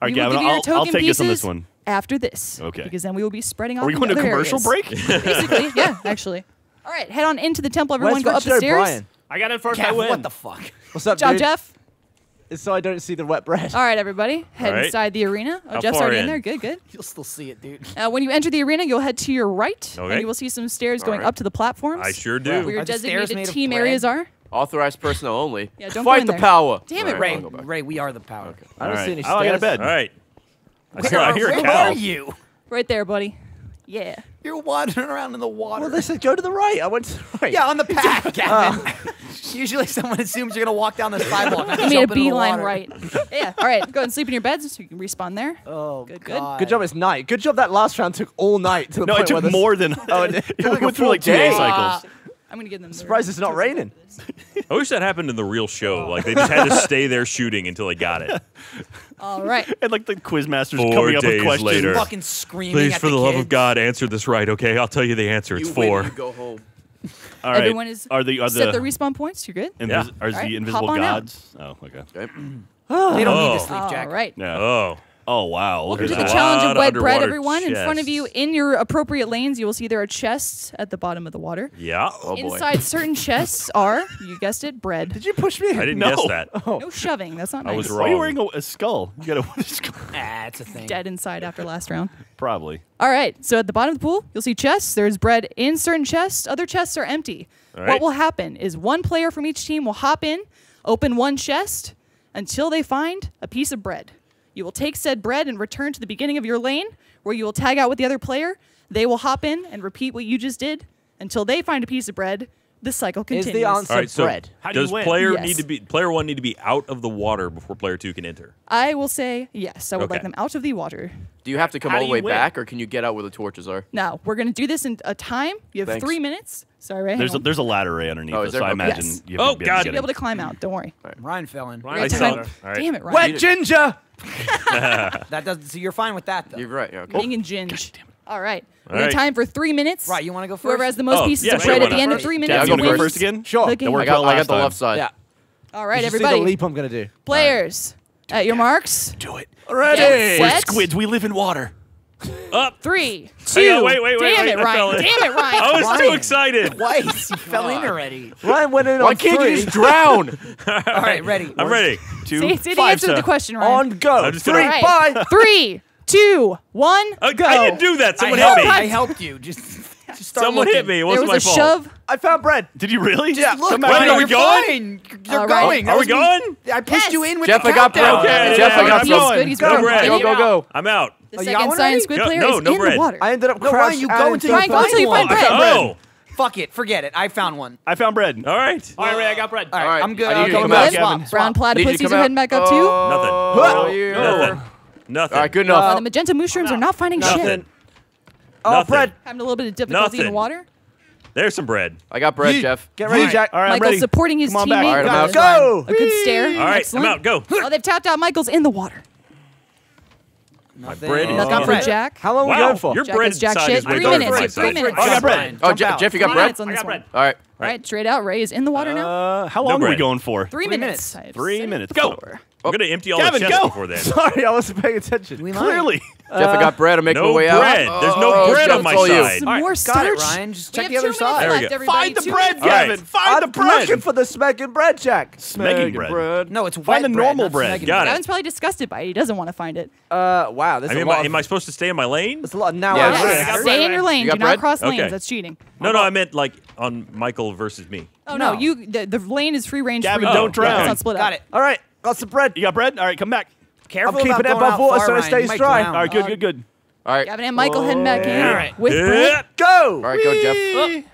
All right, We Gavin, give you your I'll, I'll take pieces us on this one. after this. Okay. Because then we will be spreading off. Are we going to commercial areas. break? Basically, yeah, actually. All right, head on into the temple. Everyone, Where's go up the stairs. O'Brien? I got it first. I win. what the fuck? What's up, Good job, dude? Jeff. It's so I don't see the wet bread. All right, everybody, head All right. inside the arena. Oh, How Jeff's already in in? there. Good, good. You'll still see it, dude. Uh, when you enter the arena, you'll head to your right, Okay. and you will see some stairs going right. up to the platforms. I sure do. Where your Are designated team areas are. Authorized personnel only. Yeah, don't go Fight in the there. power. Damn it, Ray. Ray, go back. Ray, we are the power. I don't All see any Oh, I got a bed. All right. I, Where, hear- I hear a where are you? Right there, buddy. Yeah. You're wandering around in the water. Well, they said go to the right. I went to the right. yeah, on the path, Gavin. usually someone assumes you're gonna walk down the sidewalk. You made a beeline right. yeah. All right. Go ahead and sleep in your beds so you can respawn there. Oh, good. Good. God. Good job. It's night. Good job. That last round took all night. To the no, point oh, it took more than. oh, it, it like went through like two day. day cycles. Uh, I'm gonna give them. Surprised it's not raining. I wish that happened in the real show. Oh. Like they just had to stay there shooting until they got it. All right. And like the quizmaster's coming up with questions, later. fucking screaming. Please, for the, the love of God, answer this right, okay? I'll tell you the answer. You it's four. go home. All right. Everyone is are the, are the set the respawn points. You're good. yeah. Are right. the invisible gods? Out. Oh, okay. okay. they don't need to oh. sleep, Jack. All right. Yeah. Oh. Oh wow! Welcome to the challenge of wet bread, everyone. Chests. In front of you, in your appropriate lanes, you will see there are chests at the bottom of the water. Yeah. Oh Inside certain chests are, you guessed it, bread. Did you push me? I didn't no. guess that. Oh. No shoving. That's not. I nice. was wrong. Why are you wearing a, a skull? You got a, a skull. ah, it's a thing. Dead inside after last round. Probably. All right. So at the bottom of the pool, you'll see chests. There's bread in certain chests. Other chests are empty. What will happen is one player from each team will hop in, open one chest until they find a piece of bread. You will take said bread and return to the beginning of your lane, where you will tag out with the other player. They will hop in and repeat what you just did until they find a piece of bread. The cycle continues. Is the answer All right, so bread? How do does you win? player yes. need to be player one need to be out of the water before player two can enter? I will say yes. I would okay. like them out of the water. Do you have to come How all the way win? back, or can you get out where the torches are? No, we're gonna do this in a time. You have Thanks. three minutes. Sorry, Ray. There's a, there's a ladder right underneath oh, us, so I imagine yes. you oh, be, be able to climb out. Don't worry. Right. Ryan fell in. Ryan, Damn it, Ryan. Wet ginger. that doesn't. So you're fine with that, though. You're right. Yeah, okay. King and oh, Ginge. All right. All we have time for three minutes. Right. You want to go first? Whoever has the most oh, pieces yeah, of bread at the end of three minutes. Yeah, I'll go first. again. Sure. I got, I got the left side. Yeah. All right, everybody. See the leap I'm gonna do. Players, at your marks. Do it. Already. Squids, we live in water. Up. Three, two. Hey, wait, wait, wait. Damn wait, it, Ryan. Damn it, Ryan. I was Ryan. too excited. Twice. You fell in already. Ryan went in Why on can't three. you just drown? All right, ready. I'm ready. Two, See, it five, answer seven. the question, Ryan. On go. I'm just three, right. Three, two, one, uh, go. I didn't do that. Someone I helped me. I helped you. Just... Someone looking. hit me. It wasn't was my fault. Shove. I found bread. Did you really? Yeah. Look, Wait, are we going? You're uh, going. Are we going? I pushed yes. you in with Jeff, the I got bread. Okay, Jeff, yeah, I got bread. Go, go, go. I'm out. The Oh, second cyan squid player no, is no in bread. the water. I ended up No, Ryan, crashing. you go until you go find until you find bread. Oh, Fuck it, forget it. I found one. I found bread. All right. All right, Ray, I got bread. All right, I'm good. I need you come out, Kevin. Brown plaid pussies platypuses are heading back up too. Uh, Nothing. Oh, oh, nothing. Nothing. All right, good enough. Uh, the magenta mushrooms are not finding shit. Nothing. Oh, bread. Having a little bit of difficulty in the water. There's some bread. I got bread, Yeet. Jeff. Get ready, Yeet. Jack. All right, I'm Michael's ready. supporting his Come teammate. All right, I'm out. Go! A good stare. All right, I'm out. Go. Oh, they've tapped out Michael's in the water. My bread is. Jack. How long wow. we going for? Your bread is Jack shit. Three minutes. Three, minutes. Oh, I got bread. Oh, Jeff, Jeff, you got bread. I got bread. All right. All right. Straight out. Ray is in the water now. Uh, how long no are we going for? Three, minutes. Three minutes. Go. I'm oh, going to empty all the chests go. before then. Sorry, I wasn't paying attention. We Clearly. Jeff, I got bread. I'm making no my way bread. out. bread. There's no oh, bread Jeff, on my side. Some more search. Got it, Ryan. Just check the other side. There we go. Find the bread, Gavin. Find the bread. I'm looking for the smacking bread Jack. Smacking bread. No, it's white Find the normal bread. Got it. one's probably disgusted by it. He doesn't want to find it. Uh, Wow. I mean, am I supposed to stay in my lane? A lot. Now Stay in your lane. Do not cross lanes. That's cheating. No, no, I meant like on Michael versus me. Oh, no. you. The lane is free range. Gavin, don't drown. Got it. All right. Got some bread. You got bread? All right, come back. Careful I'm keeping it above water so it stays dry. All right, good, good, good. All right. Gavin and Michael oh. heading back in. All right. With bread. Go. All right, go, Jeff.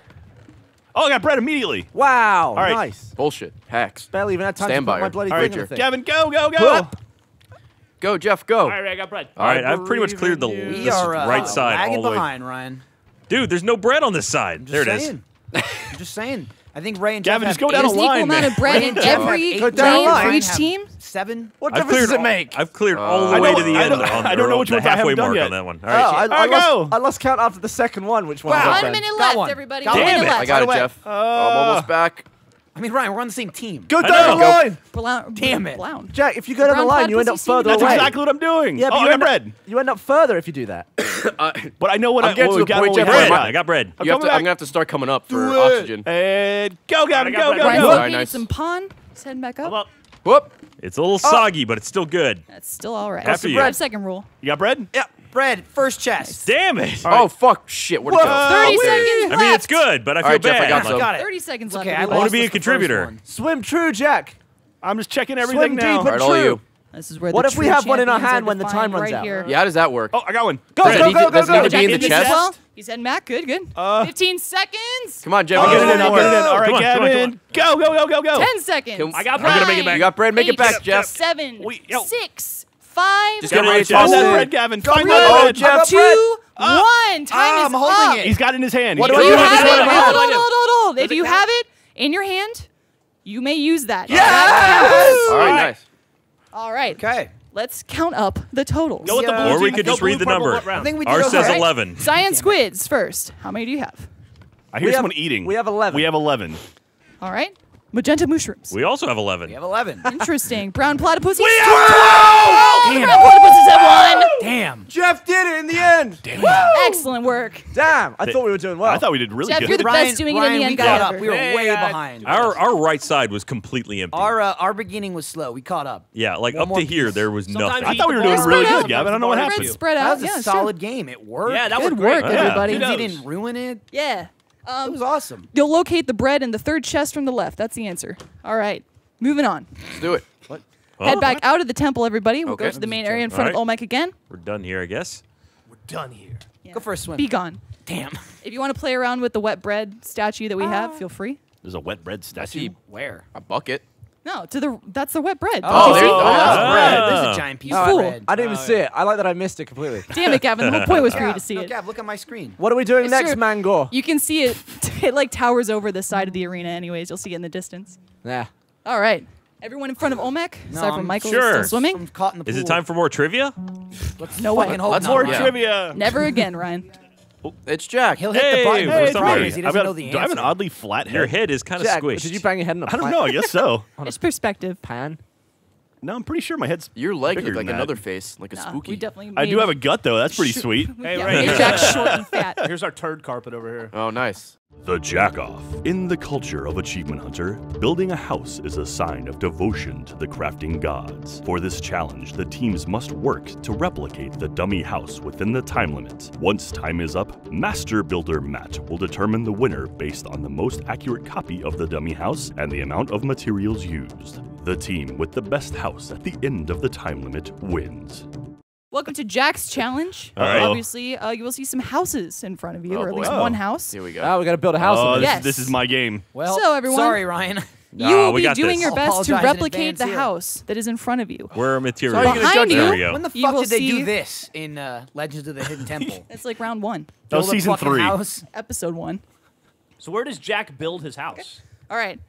Oh. I got bread immediately. Wow. All right. Nice. Bullshit. Hacks. Barely even had time Stand to put my bloody right, thing. Gavin, go, go, go. Up. Go, Jeff, go. All right, I got bread. All right, I've pretty much cleared the this are, uh, right side all the way. behind, Ryan. Dude, there's no bread on this side. There it saying. is. I'm just saying. I think Ray and Gavin, Jeff just go down a line. Equal amount of bread in every lane for each team. Seven. What I've difference does it make? I've cleared uh, all the way to the end. I don't know which one I haven't done yet. on that one. All oh, right, I, go. I lost count after the second one. Which one? One minute left, everybody. Damn it! I got it, Jeff. Oh. I'm almost back. I mean, Ryan, we're on the same team. Go down the line. Blown, Damn it. Blown. Jack, if you go down the line, you end up further That's away. exactly what I'm doing. Yeah, but oh, you, end up, you end up further if you do that. uh, but I know what I'm getting well, to. The point, bread. I got bread. I'm, have to, I'm gonna have to start coming up for oxygen. And go, Gavin, go, go, go. Ryan, nice. some pond. Let's head back up. Whoop. It's a little soggy, but it's still good. That's still all right. After bread. Second rule. You got bread? Yep. Bread, first chest. Damn it! Oh, all right. Oh fuck! Shit. Where Whoa, Thirty oh, okay. seconds. I mean, it's good, but I feel right, bad. Jeff, I got, got it. Thirty seconds okay, left. I, I want to be a contributor. Swim true, Jack. I'm just checking everything Swim now. Deep, all right, all you. This is where what if we have one in our hand when the time runs out? Here. Yeah, how does that work? Oh, I got one. Go, does go, go, go, Does need to be in the chest? Well, he said, Matt, good, good. Uh, 15 seconds. Come on, Jeff. I'll get it in. Get it in. All right, Gavin. Go, go, go, go, go. 10 seconds. I got bread. I'm going to make it back. You got bread. Make it back, Jeff. Seven. Six five. Just get ready to that bread, Gavin. Find that bread. Jeff, two, one. Ah, Time is I'm holding up. it. He's got it in his hand. What do Hold, hold, hold, hold. If you have it in your hand, you may use that. Yes. All right. Nice. All right. Okay. Let's count up the totals. Go with the blue or we could just read the number. I think we Ours says 11. Cyan squids first. How many do you have? I hear someone eating. We have 11. We have 11. All right. Magenta mushrooms. We also have 11. We have 11. Interesting. Brown platypus. We have 12! Damn. Brown platypuses one. Damn. Jeff did it in the end. Damn. Woo! Excellent work. Damn. I thought we were doing well. I thought we did really Jeff, good. you're the best doing Ryan, it in the end. We were hey, way guys. behind. Our, our right side was completely empty. Our, uh, our beginning was slow. We caught up. Yeah, like one up to here, there was Sometimes nothing. I thought we were doing really out. good, Gavin. I don't know what happened. Spread out. That was a solid game. It worked. Yeah, that was work, everybody. You didn't ruin it. Yeah. Um, it was awesome. You'll locate the bread in the third chest from the left. That's the answer. All right. Moving on. Let's do it. What? Oh. Head back out of the temple, everybody. We'll okay. go to the main area in front right. of Olmec again. We're done here, I guess. We're done here. Yeah. Go for a swim. Be gone. Damn. If you want to play around with the wet bread statue that we uh. have, ah. feel free. There's a wet bread statue. Where? A bucket. No, to the that's the wet bread. Oh, there's, oh, that's oh. bread. There's a giant piece oh, of bread. I didn't even oh, see yeah. it. I like that I missed it completely. Damn it, Gavin. The whole point was for yeah. you to see no, it. Gav, look at my screen. What are we doing it's next, Mango? You can see it. It like towers over the side of the arena. Anyways, you'll see it in the distance. Yeah. All right. Everyone in front of Olmec, no, aside from Michael, sure. still swimming. I'm caught in the pool. Is it time for more trivia? No way. Let's more yeah. trivia. Never again, Ryan. Oh, it's Jack. He'll hit the button. Hey, the problem is he doesn't got, know the answer. I have an oddly flat head. Your head is kind of squished. Did you bang your head in a I don't know. I guess so. it's perspective. Pan. No, I'm pretty sure my head's your leg looks like another face, like a nah, spooky. We definitely I do have a gut though. That's pretty sweet. hey, right. Jack's short and fat. Here's our turd carpet over here. Oh, nice. The Jackoff. In the culture of Achievement Hunter, building a house is a sign of devotion to the crafting gods. For this challenge, the teams must work to replicate the dummy house within the time limit. Once time is up, Master Builder Matt will determine the winner based on the most accurate copy of the dummy house and the amount of materials used. The team with the best house at the end of the time limit wins. Welcome to Jack's challenge. All right. Obviously, uh, you will see some houses in front of you, oh, or at least oh, one house. Here we go. Oh, we got to build a house. Oh, this, yes. this is my game. Well, so everyone, sorry, Ryan. You will be doing this. your best to replicate the here. house that is in front of you. Where are materials? So Behind you, you when the fuck did they do this in uh, Legends of the Hidden Temple? It's like round one. That was season three. House. Episode one. So where does Jack build his house? Okay. All right.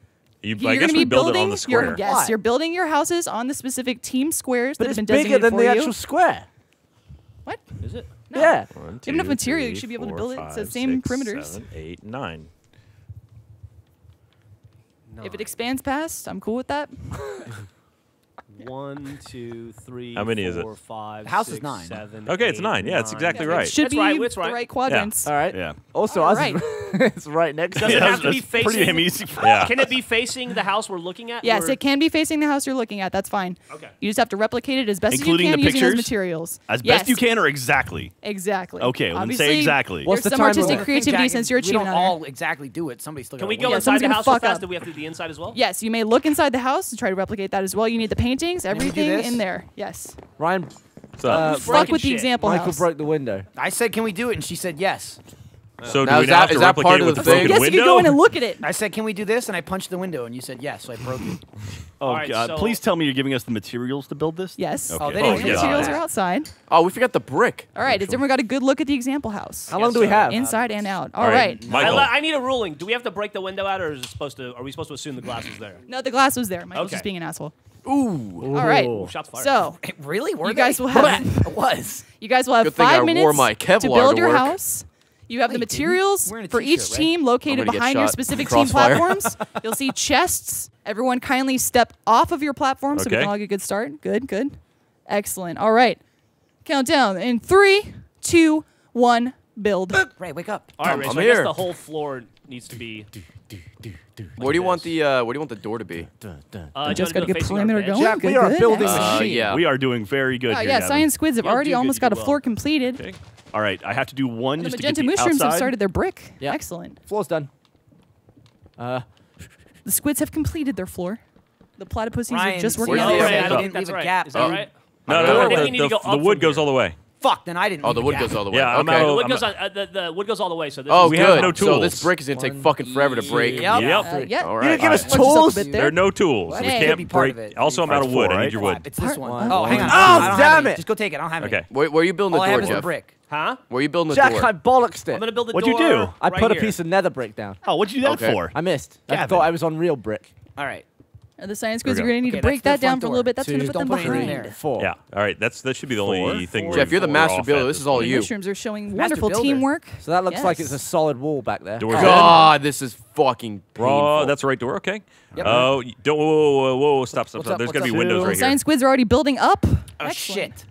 You, you're going to be building your yes, you're building your houses on the specific team squares that have been designated for you. It's bigger than the actual square. What? Is it? No. Yeah. One, two, you have enough material, three, you should be able four, to build it. It's the same six, perimeters. Seven, eight, nine. Nine. If it expands past, I'm cool with that. one, two, three, How many is it? four, five, The house is nine. seven, Okay, it's nine. Yeah, it's exactly right. It should be right, the right quadrants. All right. Yeah. Also, All right. it's right next to Does it have to be facing? pretty easy. Yeah. Can it be facing the house we're looking at? Yes, or- it can be facing the house you're looking at. That's fine. Okay. You just have to replicate it as best Including as you the can using those pictures? materials. As best Yes, you can, or exactly. Exactly. Okay, well, then say Obviously, exactly. What's There's the some artistic creativity since you're achieving. We don't all exactly do it. Somebody's still Can we go inside the house real fast? Do we have to do the inside as well? Yes, you may look inside the house and try to replicate that as well. You need the painting things, everything in there. Yes. Ryan, uh, fuck with the example Michael house. broke the window. I said, "Can we do it?" And she said, "Yes." So do Now, we is that- have to is that part of with the thing? Yes, you can go in and look at it. I said, "Can we do this?" And I punched the window, and you said, "Yes." So I broke it. Oh God! so- Please tell me you're giving us the materials to build this. Yes. Oh, they didn't. Materials are outside. Oh, we forgot the brick. All right. Has everyone got a good look at the example house? How long do we have? Inside and out. All right. I, Michael. I need a ruling. Do we have to break the window out, or is it supposed to? Are we supposed to assume the glass was there? No, the glass was there. Michael's just being an asshole. Ooh. All right. Ooh, shots fired. So it really were you guys will have it was. You guys will have Good five minutes to build your to house. You have the materials for each right? team located behind your specific team platforms. You'll see chests. Everyone kindly step off of your platform okay. so we can all get a good start. Good, good. Excellent. All right. Countdown in three, two, one, build. Ray, wake up. All right, Rachel, I'm I guess the whole floor needs to be. Where do you want the uh, Where do you want the door to be? Uh, just gotta get perimeter going. Jack, we are building machine. Uh, yeah. We are doing very good. Uh, yeah, cyan squids have already almost got a floor completed. All right, I have to do one. The magenta mushrooms have started their brick. Yeah. Excellent. Floor's done. Uh, the squids have completed their floor. The platypuses Ryan, are just working on their right. I don't leave a gap. Is that right? No, no, no. The wood goes all the way. Fuck, then I didn't. Oh, the wood goes all the way. Yeah, okay. the, wood goes on, uh, the, the wood goes all the way. So this oh, is we good. have no tools. So this brick is gonna take fucking forever to break. Yep. yep. Uh, yep. All right. You didn't give us tools. There. are no tools. What? We hey, can't be part break. Of it. Also, I'm out of wood. Right? I need your wood. It's this one. Oh, hang on. Oh, damn it. Just go take it. I don't have it. Okay. Where are you building the door, Jeff? brick. Huh? Where are you building the Jack, door? Jack, I bollocked it. I'm gonna build the what'd door. What'd you do? I put a piece of nether brick down. Oh, what'd you do that for? I missed. I thought I was on real brick. All right. The cyan squids. We're going to need okay, to break that down for a little bit. That's going to put them put behind. Four. Yeah. All right. That's that should be the Four. only thing. Jeff, yeah, you're the master builder. This is all you. Mushrooms are showing wonderful teamwork. So that looks yes. like it's a solid wall back there. Door's God, this is fucking bro That's the right door. Okay. Yep. Oh, uh, don't. Whoa, whoa, whoa, whoa! Stop, stop, stop. There's going to be windows right here. Cyan squids are already building up. Oh shit.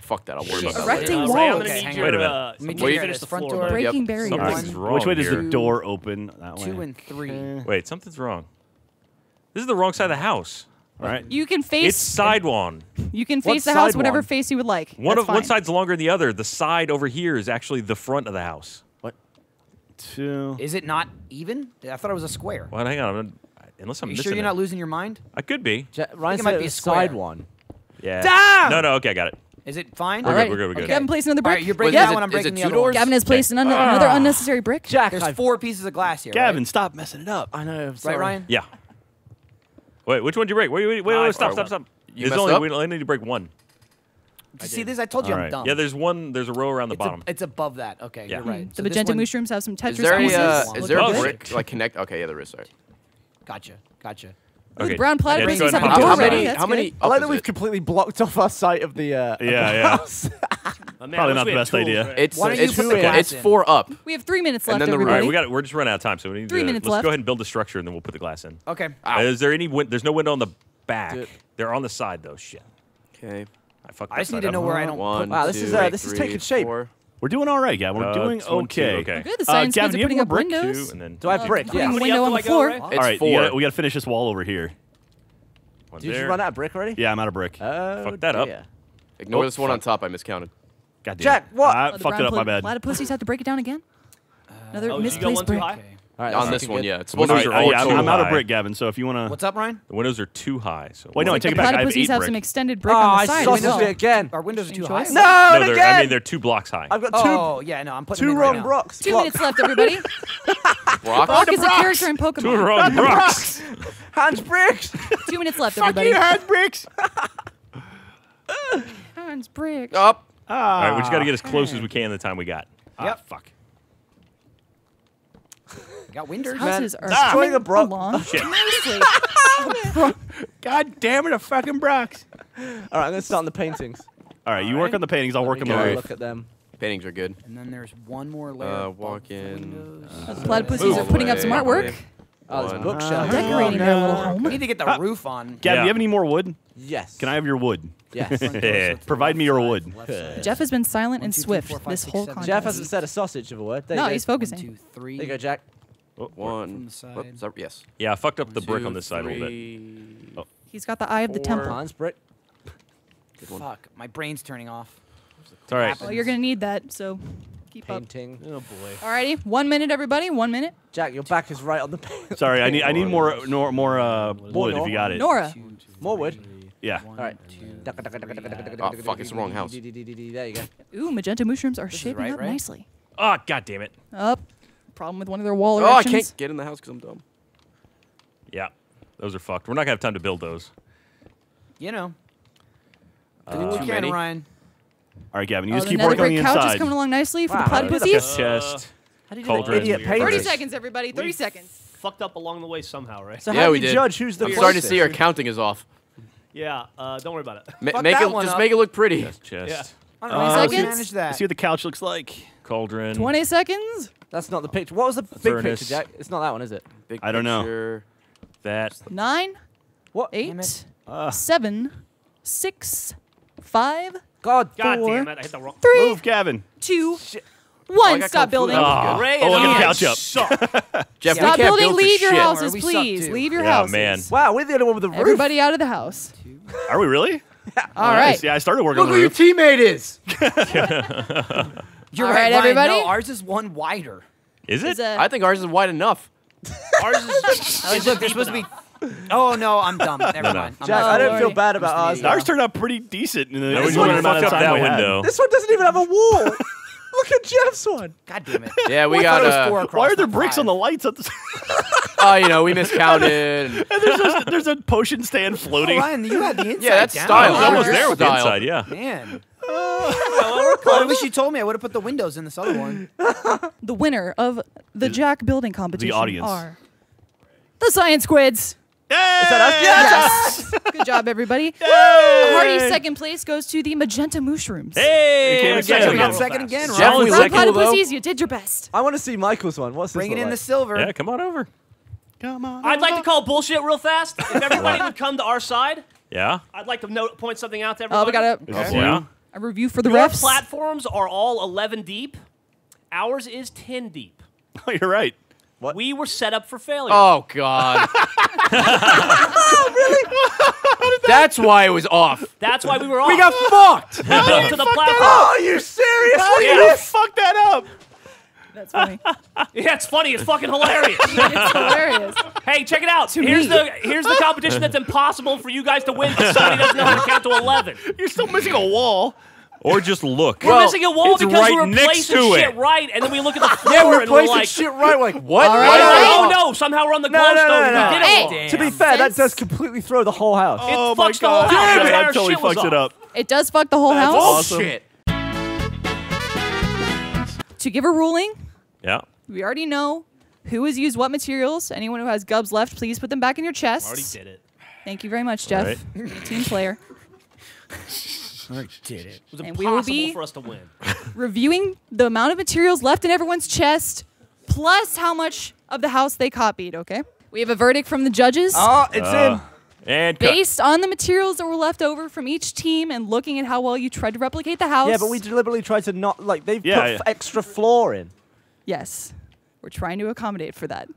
Fuck that. I'll worry about that. Erecting walls. Wait a minute. Uh, Wait, finish the front door. Breaking barriers. Which way does the door open? Two and three. Wait, something's wrong. This is the wrong side of the house. All right. You can face it's side one. You can face the house whatever one? face you would like. One That's of fine. one side's longer than the other. The side over here is actually the front of the house. What? Two. Is it not even? I thought it was a square. Well, hang on. I'm, unless I'm Are you sure you're it. not losing your mind? I could be. Je Ryan said might be a side one. Yeah. Damn! No, no. Okay, I got it. Is it fine? We're good, we're good, we're good. Okay. Gavin placed another brick. You're breaking yeah. that one, I'm breaking the other. Gavin has placed okay. an another, ah. another unnecessary brick. Jack, There's I've... four pieces of glass here, Gavin, right? stop messing it up. I know, sorry. Right, Ryan? Yeah. Wait, which one did you break? Wait, wait, wait, wait stop, stop, stop. You only up? we only need to break one. I See did. this? I told you All I'm right. dumb. Yeah, there's one. There's a row around the it's bottom. A, it's above that. Okay, yeah. you're right. The so magenta mushrooms have some Tetris pieces. Is there a brick like connect? Okay, yeah, there is. Sorry. Gotcha. Gotcha. Okay. The brown plaid yeah, brings up the door. Many, how many, I like that we've completely blocked off our site of the, uh, yeah, of the yeah. house. Probably not the best tools, idea. Right? It's, uh, it's, okay. it's four up. We have three minutes left. And then the. Right, we got we're just running out of time, so we need three to, minutes let's left. go ahead and build the structure, and then we'll put the glass in. Okay. Uh, is there any? Win- there's no window on the back. They're on the side though. Shit. Okay. I fucked. I just need to know where I don't. Wow, this is uh, this is taking shape. We're doing all right, Gavin. We're uh, doing okay. okay. Good. The uh, science uh, Gavin, are putting up brick? windows. And then Do I have brick? Yeah. Window on the floor. All right, four. We got to finish this wall over here. One Did there. you run out of brick already? Yeah, I'm out of brick. Oh, Fuck that dear. up. Ignore oh, this one oh, fuck. on top. I miscounted. God damn. Jack, what? I oh, fucked it up. My bad. A lot of pussies have to break it down again. Another oh, misplaced brick. All right, on this one, yeah. It's supposed to be right, yeah, I'm, I'm out of brick, Gavin. So if you want to, what's up, Ryan? The windows are too high. So wait, no, I take it back. I have eight have brick. some extended brick oh, on the I side. Saw window. again. Our windows are too high. No, no again. I mean they're two blocks high. I've got two. Oh yeah, no, I'm putting two wrong right blocks. Two minutes left, everybody. Brock? Brock is a character in Pokemon. Two wrong. Hans bricks. Two minutes left, everybody. Fuck you, Hans bricks. Hans bricks. Up. All right, we just got to ah, get as close as we can the time we got. Ah, yep. Fuck got winders. Houses are ah, going a God damn it, a fucking Brox. All right, I'm gonna start on the paintings. All right, you All work right. on the paintings. I'll work on the roof. Look at them. Paintings are good. And then there's one more layer. Uh, walk in. Uh, Platypuses are putting up some artwork. Oh, there's bookshelf. Uh, Decorating their little home. We need to get the uh, roof on. Gab, yeah. do you have any more wood? Yes. Can I have your wood? Yes. Provide me your wood. Jeff has been silent and swift this whole seven, contest. Jeff hasn't said a sausage of a word. No, he's focusing. One, two, three. There you go, Jack. Oh, one. Yes. Yeah, I fucked up the brick on this side three, a little bit. Oh. He's got the eye of the temple. Hans, Britt. Fuck, my brain's turning off. It's all right. Well, you're gonna need that, so keep Painting. up. Painting. Oh boy. Alrighty, one minute, everybody. One minute. Jack, your back is right on the. Sorry, I need I need more nor, more uh, wood if you got it. Nora. More wood. Yeah. Alright. Oh fuck, it's the wrong house. There you go. Ooh, magenta mushrooms are this shaping right, up right? nicely. Oh, god damn it. Up, problem with one of their wall erections? Oh, I can't get in the house because I'm dumb. Yeah, those are fucked. We're not gonna have time to build those. You know. Uh, too many. many. Ryan. All right, Gavin, you oh, just keep working on the inside. couch is coming along nicely for wow. the platypus. Uh, chest. How did you Cauldron. do that? 30 seconds, everybody. 30 we seconds. Fucked up along the way somehow, right? So yeah, how do we you did. judge who's the I'm starting to see our counting is off. Yeah, uh, don't worry about it. Ma make it just up. make it look pretty. Chest. chest. Yeah. 20 uh, seconds. Manage that. See what the couch looks like. Cauldron. 20 seconds. That's not the picture. What was the big picture, Jack? It's not that one, is it? Big I don't know. That. Nine, What? eight, ah. seven, six, five. God, God four, damn it! I hit the wrong. three, move, Gavin. two, one. Oh, Stop building. Ah. Ray oh, look at the couch up. Jeff, Stop building. build Leave your shit. houses, please. Leave your Yeah, houses. man. Wow, we're the only one with the roof. Everybody out of the house. Are we really? All right. Yeah, I started working Look on the who your teammate is. You're All right, right, Ryan. everybody? No, ours is one wider. Is it? Is a- I think ours is wide enough. Ours is. Like, look, there's supposed to be Oh no, I'm dumb. Never no. mind. I'm Jack, I don't feel bad about ours. Ours turned out pretty decent. And That this was one when I fucked fucked up that window. This one doesn't even have a wall. Look at Jeff's one. God damn it. Yeah, we got thought it was uh, four Why are there not bricks on the lights? At the Oh, you know, we miscounted. and there's, a, there's a potion stand Oh, floating. Ryan, you had the inside Yeah, that's down. style. I was almost there with the inside, yeah. Man. I wish you told me. I would have put the windows in this other one. The winner of the Jack building competition the audience. are the Cyan Squids. Is that Yes. Good job, everybody. Hearty second place goes to the Magenta Mushrooms. Hey, came again. got got second. second again. Jeff, Ryan. we Round look though. Platypuses, you did your best. I want to see Michael's one. What's this Bring it look in the silver. Yeah, come on over. Come on. I'd like to call bullshit real fast. If everybody would come to our side, Yeah. I'd like to note, point something out to oh, everybody. Oh, everybody. we got a, Yeah. A review for the Your refs. platforms are all 11 deep. Ours is 10 deep. Oh, you're right. What? We were set up for failure. Oh God. oh, really? That's why it was off. That's why we were off. We got fucked. We built to the platform. Oh, you serious? Look Yeah. at this. Fuck that up. That's funny. Yeah, it's funny. It's fucking hilarious. it's hilarious. hey, check it out. To here's me. the here's the competition that's impossible for you guys to win because somebody doesn't know how to count to 11. You're still missing a wall. Or just look. We're missing a wall because right we were next placing to shit it. right, and then we look at the floor Yeah, we're and we're like, shit right. Like what? All Why right, is all that right. oh no, somehow we're on the No, glowstone. no, no, We no. did a Hey, wall. damn. To be fair, that does completely throw the whole house. It Oh fucks my the whole god. house. Damn it. That totally fucks it up. It does fuck the whole house. awesome. Bullshit. To give a ruling, Yeah. we already know who has used what materials. Anyone who has gubs left, please put them back in your chest. Already did it. Thank you very much, Jeff. right. You're a Team player. I Did it. It was And we will impossible be- for us to win. Reviewing the amount of materials left in everyone's chest, plus how much of the house they copied. Okay. We have a verdict from the judges. Oh, it's in. Uh, and cut. Based on the materials that were left over from each team and looking at how well you tried to replicate the house. Yeah, but we deliberately tried to not like they've Yeah, put yeah. extra floor in. Yes. We're trying to accommodate for that.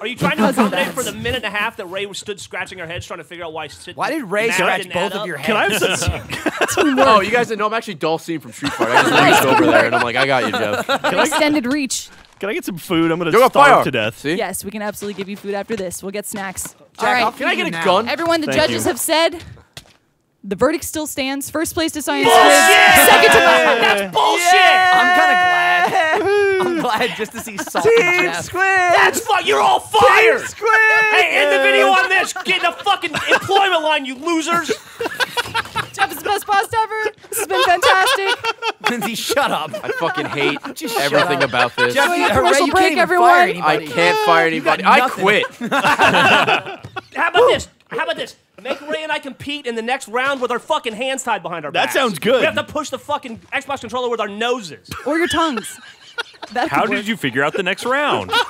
Are you trying to Because of accommodate that. for the minute and a half that Ray stood scratching her head trying to figure out why? Sit, Why did Ray math scratch didn't both add of up? your heads? Can I have some? Oh, you guys didn't know I'm actually Dhalsim from Street Fighter. I just reached over there and I'm like, I got you, Jeff. Extended reach. Can I get some food? I'm gonna You got starve fire. to death. See? Yes, we can absolutely give you food after this. We'll get snacks. All Jack, right. Can I get a now. gun? Everyone, the Thank judges you. have said the verdict still stands. First place to Cyan Squids. Second to That's bullshit. I'm kind of glad. I'm glad just to see Salt and Team Jeff. Squid. That's fuck. You're all fired. Squid. Hey, end the video on this. Get in the fucking employment line, you losers. Jeff is the best boss ever. This has been fantastic. Lindsay, shut up. I fucking hate Just shut everything up. about this. Jeff, you, on Ray, commercial you break, can't even everyone. fire I can't fire anybody. I nothing. quit. How about this? How about this? Make Ray and I compete in the next round with our fucking hands tied behind our That backs. That sounds good. We have to push the fucking Xbox controller with our noses. Or your tongues. That How did you figure out the next round?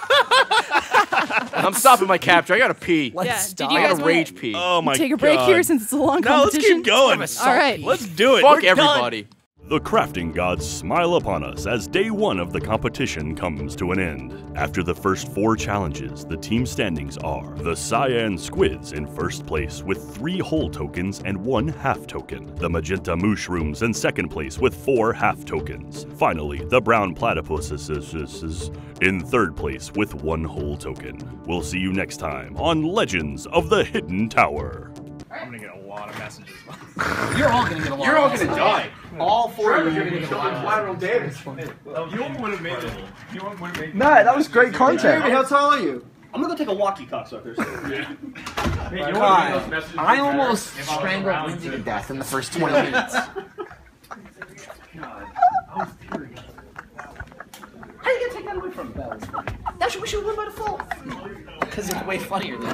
I'm stopping my capture. I gotta pee. Let's Yeah, stop. did you I guys gotta wanna rage pee. Oh my god. take a break god. here since it's a long No, let's competition? keep going. All right. Let's do it. Fuck We're- everybody. The crafting gods smile upon us as day one of the competition comes to an end. After the first four challenges, the team standings are the Cyan Squids in first place with three whole tokens and one half token, the Magenta Mushrooms in second place with four half tokens. Finally, the Brown Platypuses in third place with one whole token. We'll see you next time on Legends of the Hidden Tower. You're all gonna get a lot. Of money. You're all gonna die. All four of you are gonna get a lot. No, that was great content. How tall are you? I'm gonna go take a walkie, cocksuckers. God, I almost strangled Lindsay to death in the first 20 minutes. God, I was furious. How are you gonna take that away from me? That should we should win by default. Because it's way funnier than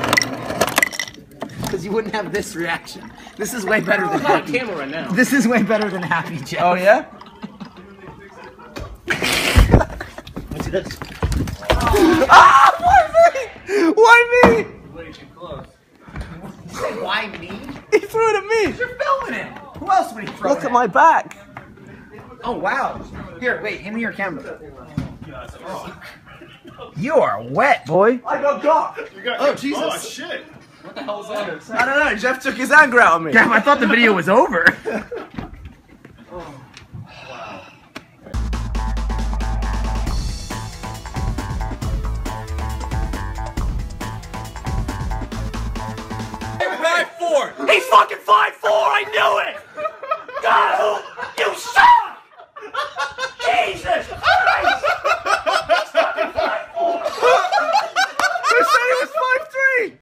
Because you wouldn't have this reaction. This is way better than happy. camera right now. This is way better than happy, Jeff. Oh yeah. ah! Why me? Why me? Why me? He threw it at me. You're filming it. Who else would he throw? Look at my back. Oh wow. Here, wait. Hand me your camera. You are wet, boy. I got got. Oh Jesus! Oh shit! What the hell was that? I don't know. Jeff took his anger out on me. Damn! I thought the video was over. Five, four. He's fucking five four. I knew it. God, who, you suck. Jesus Christ. He's fucking five they said he was five three.